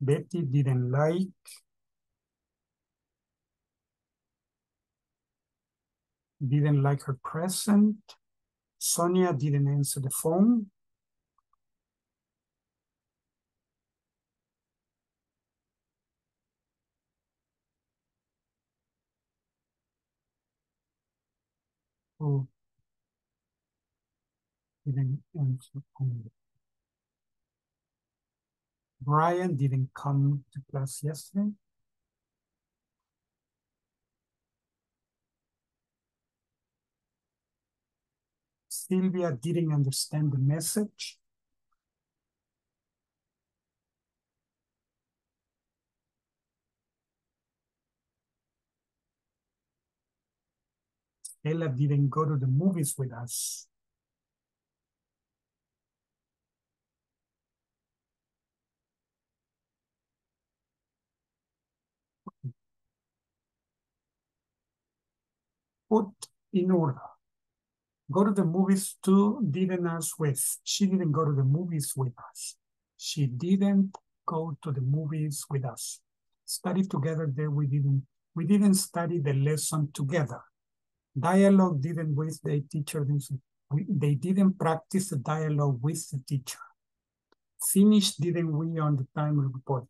Betty didn't like. Didn't like her present. Sonia didn't answer the phone. Who didn't answer. Brian didn't come to class yesterday. Sylvia didn't understand the message. Ella didn't go to the movies with us. Put in order. Go to the movies too, didn't us with. She didn't go to the movies with us. She didn't go to the movies with us. Study together there we didn't we didn't study the lesson together. Dialogue didn't with the teacher. they didn't practice the dialogue with the teacher. Finish didn't we on the time report.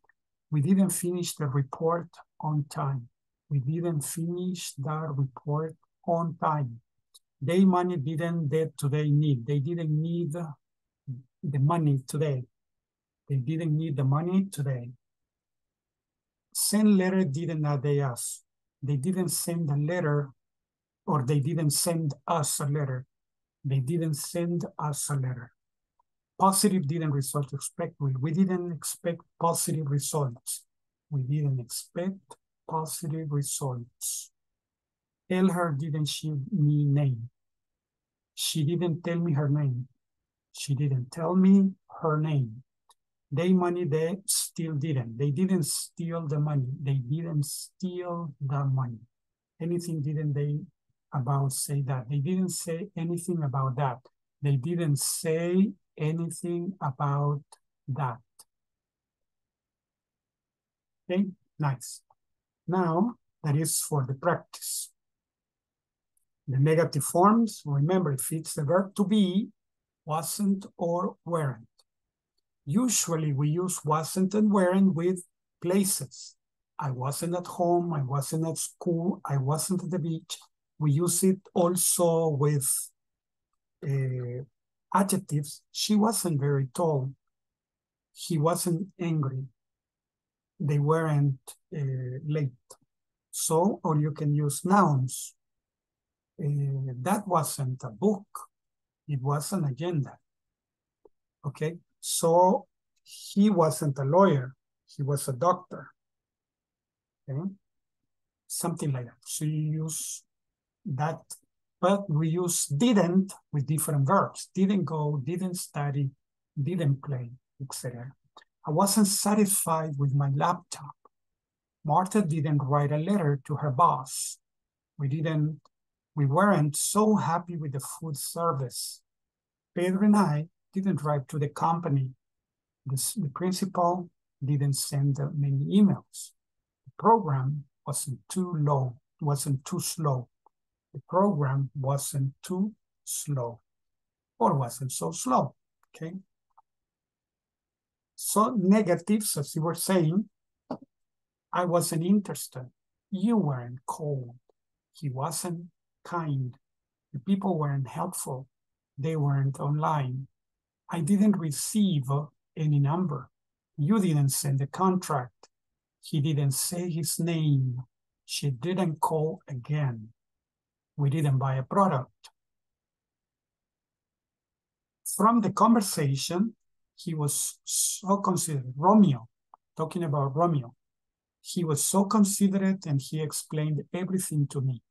We didn't finish the report on time. We didn't finish that report on time. They money didn't that today need. They didn't need the money today. They didn't need the money today. Send letter didn't not they us. They didn't send a letter or they didn't send us a letter. They didn't send us a letter. Positive didn't result expectedly. We didn't expect positive results. We didn't expect positive results. Elher didn't she me name. She didn't tell me her name. She didn't tell me her name. They money, they still didn't. They didn't steal the money. They didn't steal the money. Anything didn't they about say that? They didn't say anything about that. They didn't say anything about that. Okay, nice. Now, that is for the practice. The negative forms, remember, it fits the verb to be, wasn't or weren't. Usually we use wasn't and weren't with places. I wasn't at home, I wasn't at school, I wasn't at the beach. We use it also with uh, adjectives. She wasn't very tall. He wasn't angry. They weren't uh, late. So, or you can use nouns. Uh, that wasn't a book. It was an agenda. Okay, so he wasn't a lawyer. He was a doctor. Okay, something like that. So you use that, but we use didn't with different verbs. Didn't go, didn't study, didn't play, etc. I wasn't satisfied with my laptop. Martha didn't write a letter to her boss. We didn't, we weren't so happy with the food service. Pedro and I didn't write to the company. The, the principal didn't send many emails. The program wasn't too low, wasn't too slow. The program wasn't too slow or wasn't so slow, okay? So negatives, as you were saying, I wasn't interested. You weren't cold. He wasn't kind. The people weren't helpful. They weren't online. I didn't receive any number. You didn't send the contract. He didn't say his name. She didn't call again. We didn't buy a product. From the conversation, he was so considerate. Romeo, talking about Romeo, he was so considerate and he explained everything to me.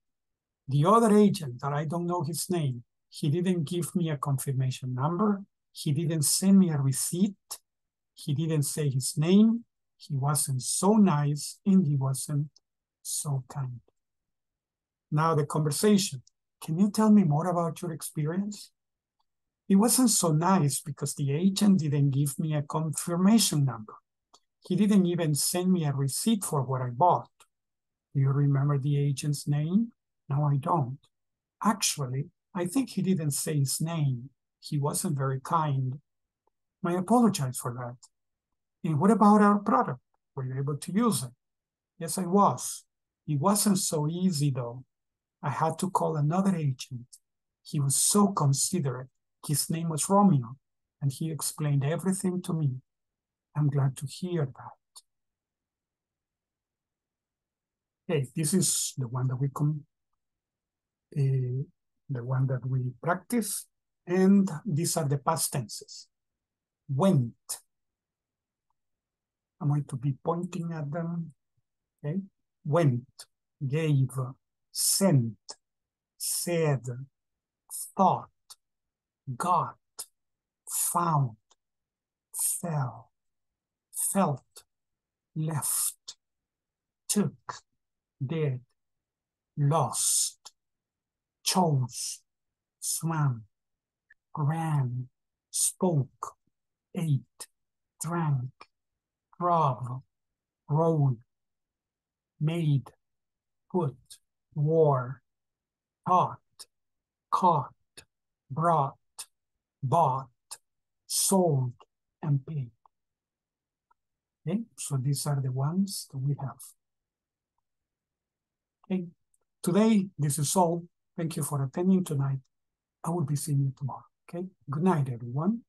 The other agent that I don't know his name, he didn't give me a confirmation number. He didn't send me a receipt. He didn't say his name. He wasn't so nice and he wasn't so kind. Now the conversation. Can you tell me more about your experience? It wasn't so nice because the agent didn't give me a confirmation number. He didn't even send me a receipt for what I bought. Do you remember the agent's name? No, I don't. Actually, I think he didn't say his name. He wasn't very kind. I apologize for that. And what about our product? Were you able to use it? Yes, I was. It wasn't so easy though. I had to call another agent. He was so considerate. His name was Romeo, and he explained everything to me. I'm glad to hear that. Okay, this is the one that we come, uh, the one that we practice, and these are the past tenses. Went. I'm going to be pointing at them. Okay, went, gave, sent, said, thought, got, found, fell, felt, left, took, did, lost, chose, swam, ran, spoke, ate, drank, drove, rode, made, put, wore, taught, caught, brought, bought, sold, and paid. Okay, so these are the ones that we have. Okay, today this is all. Thank you for attending tonight. I will be seeing you tomorrow. Okay, good night, everyone.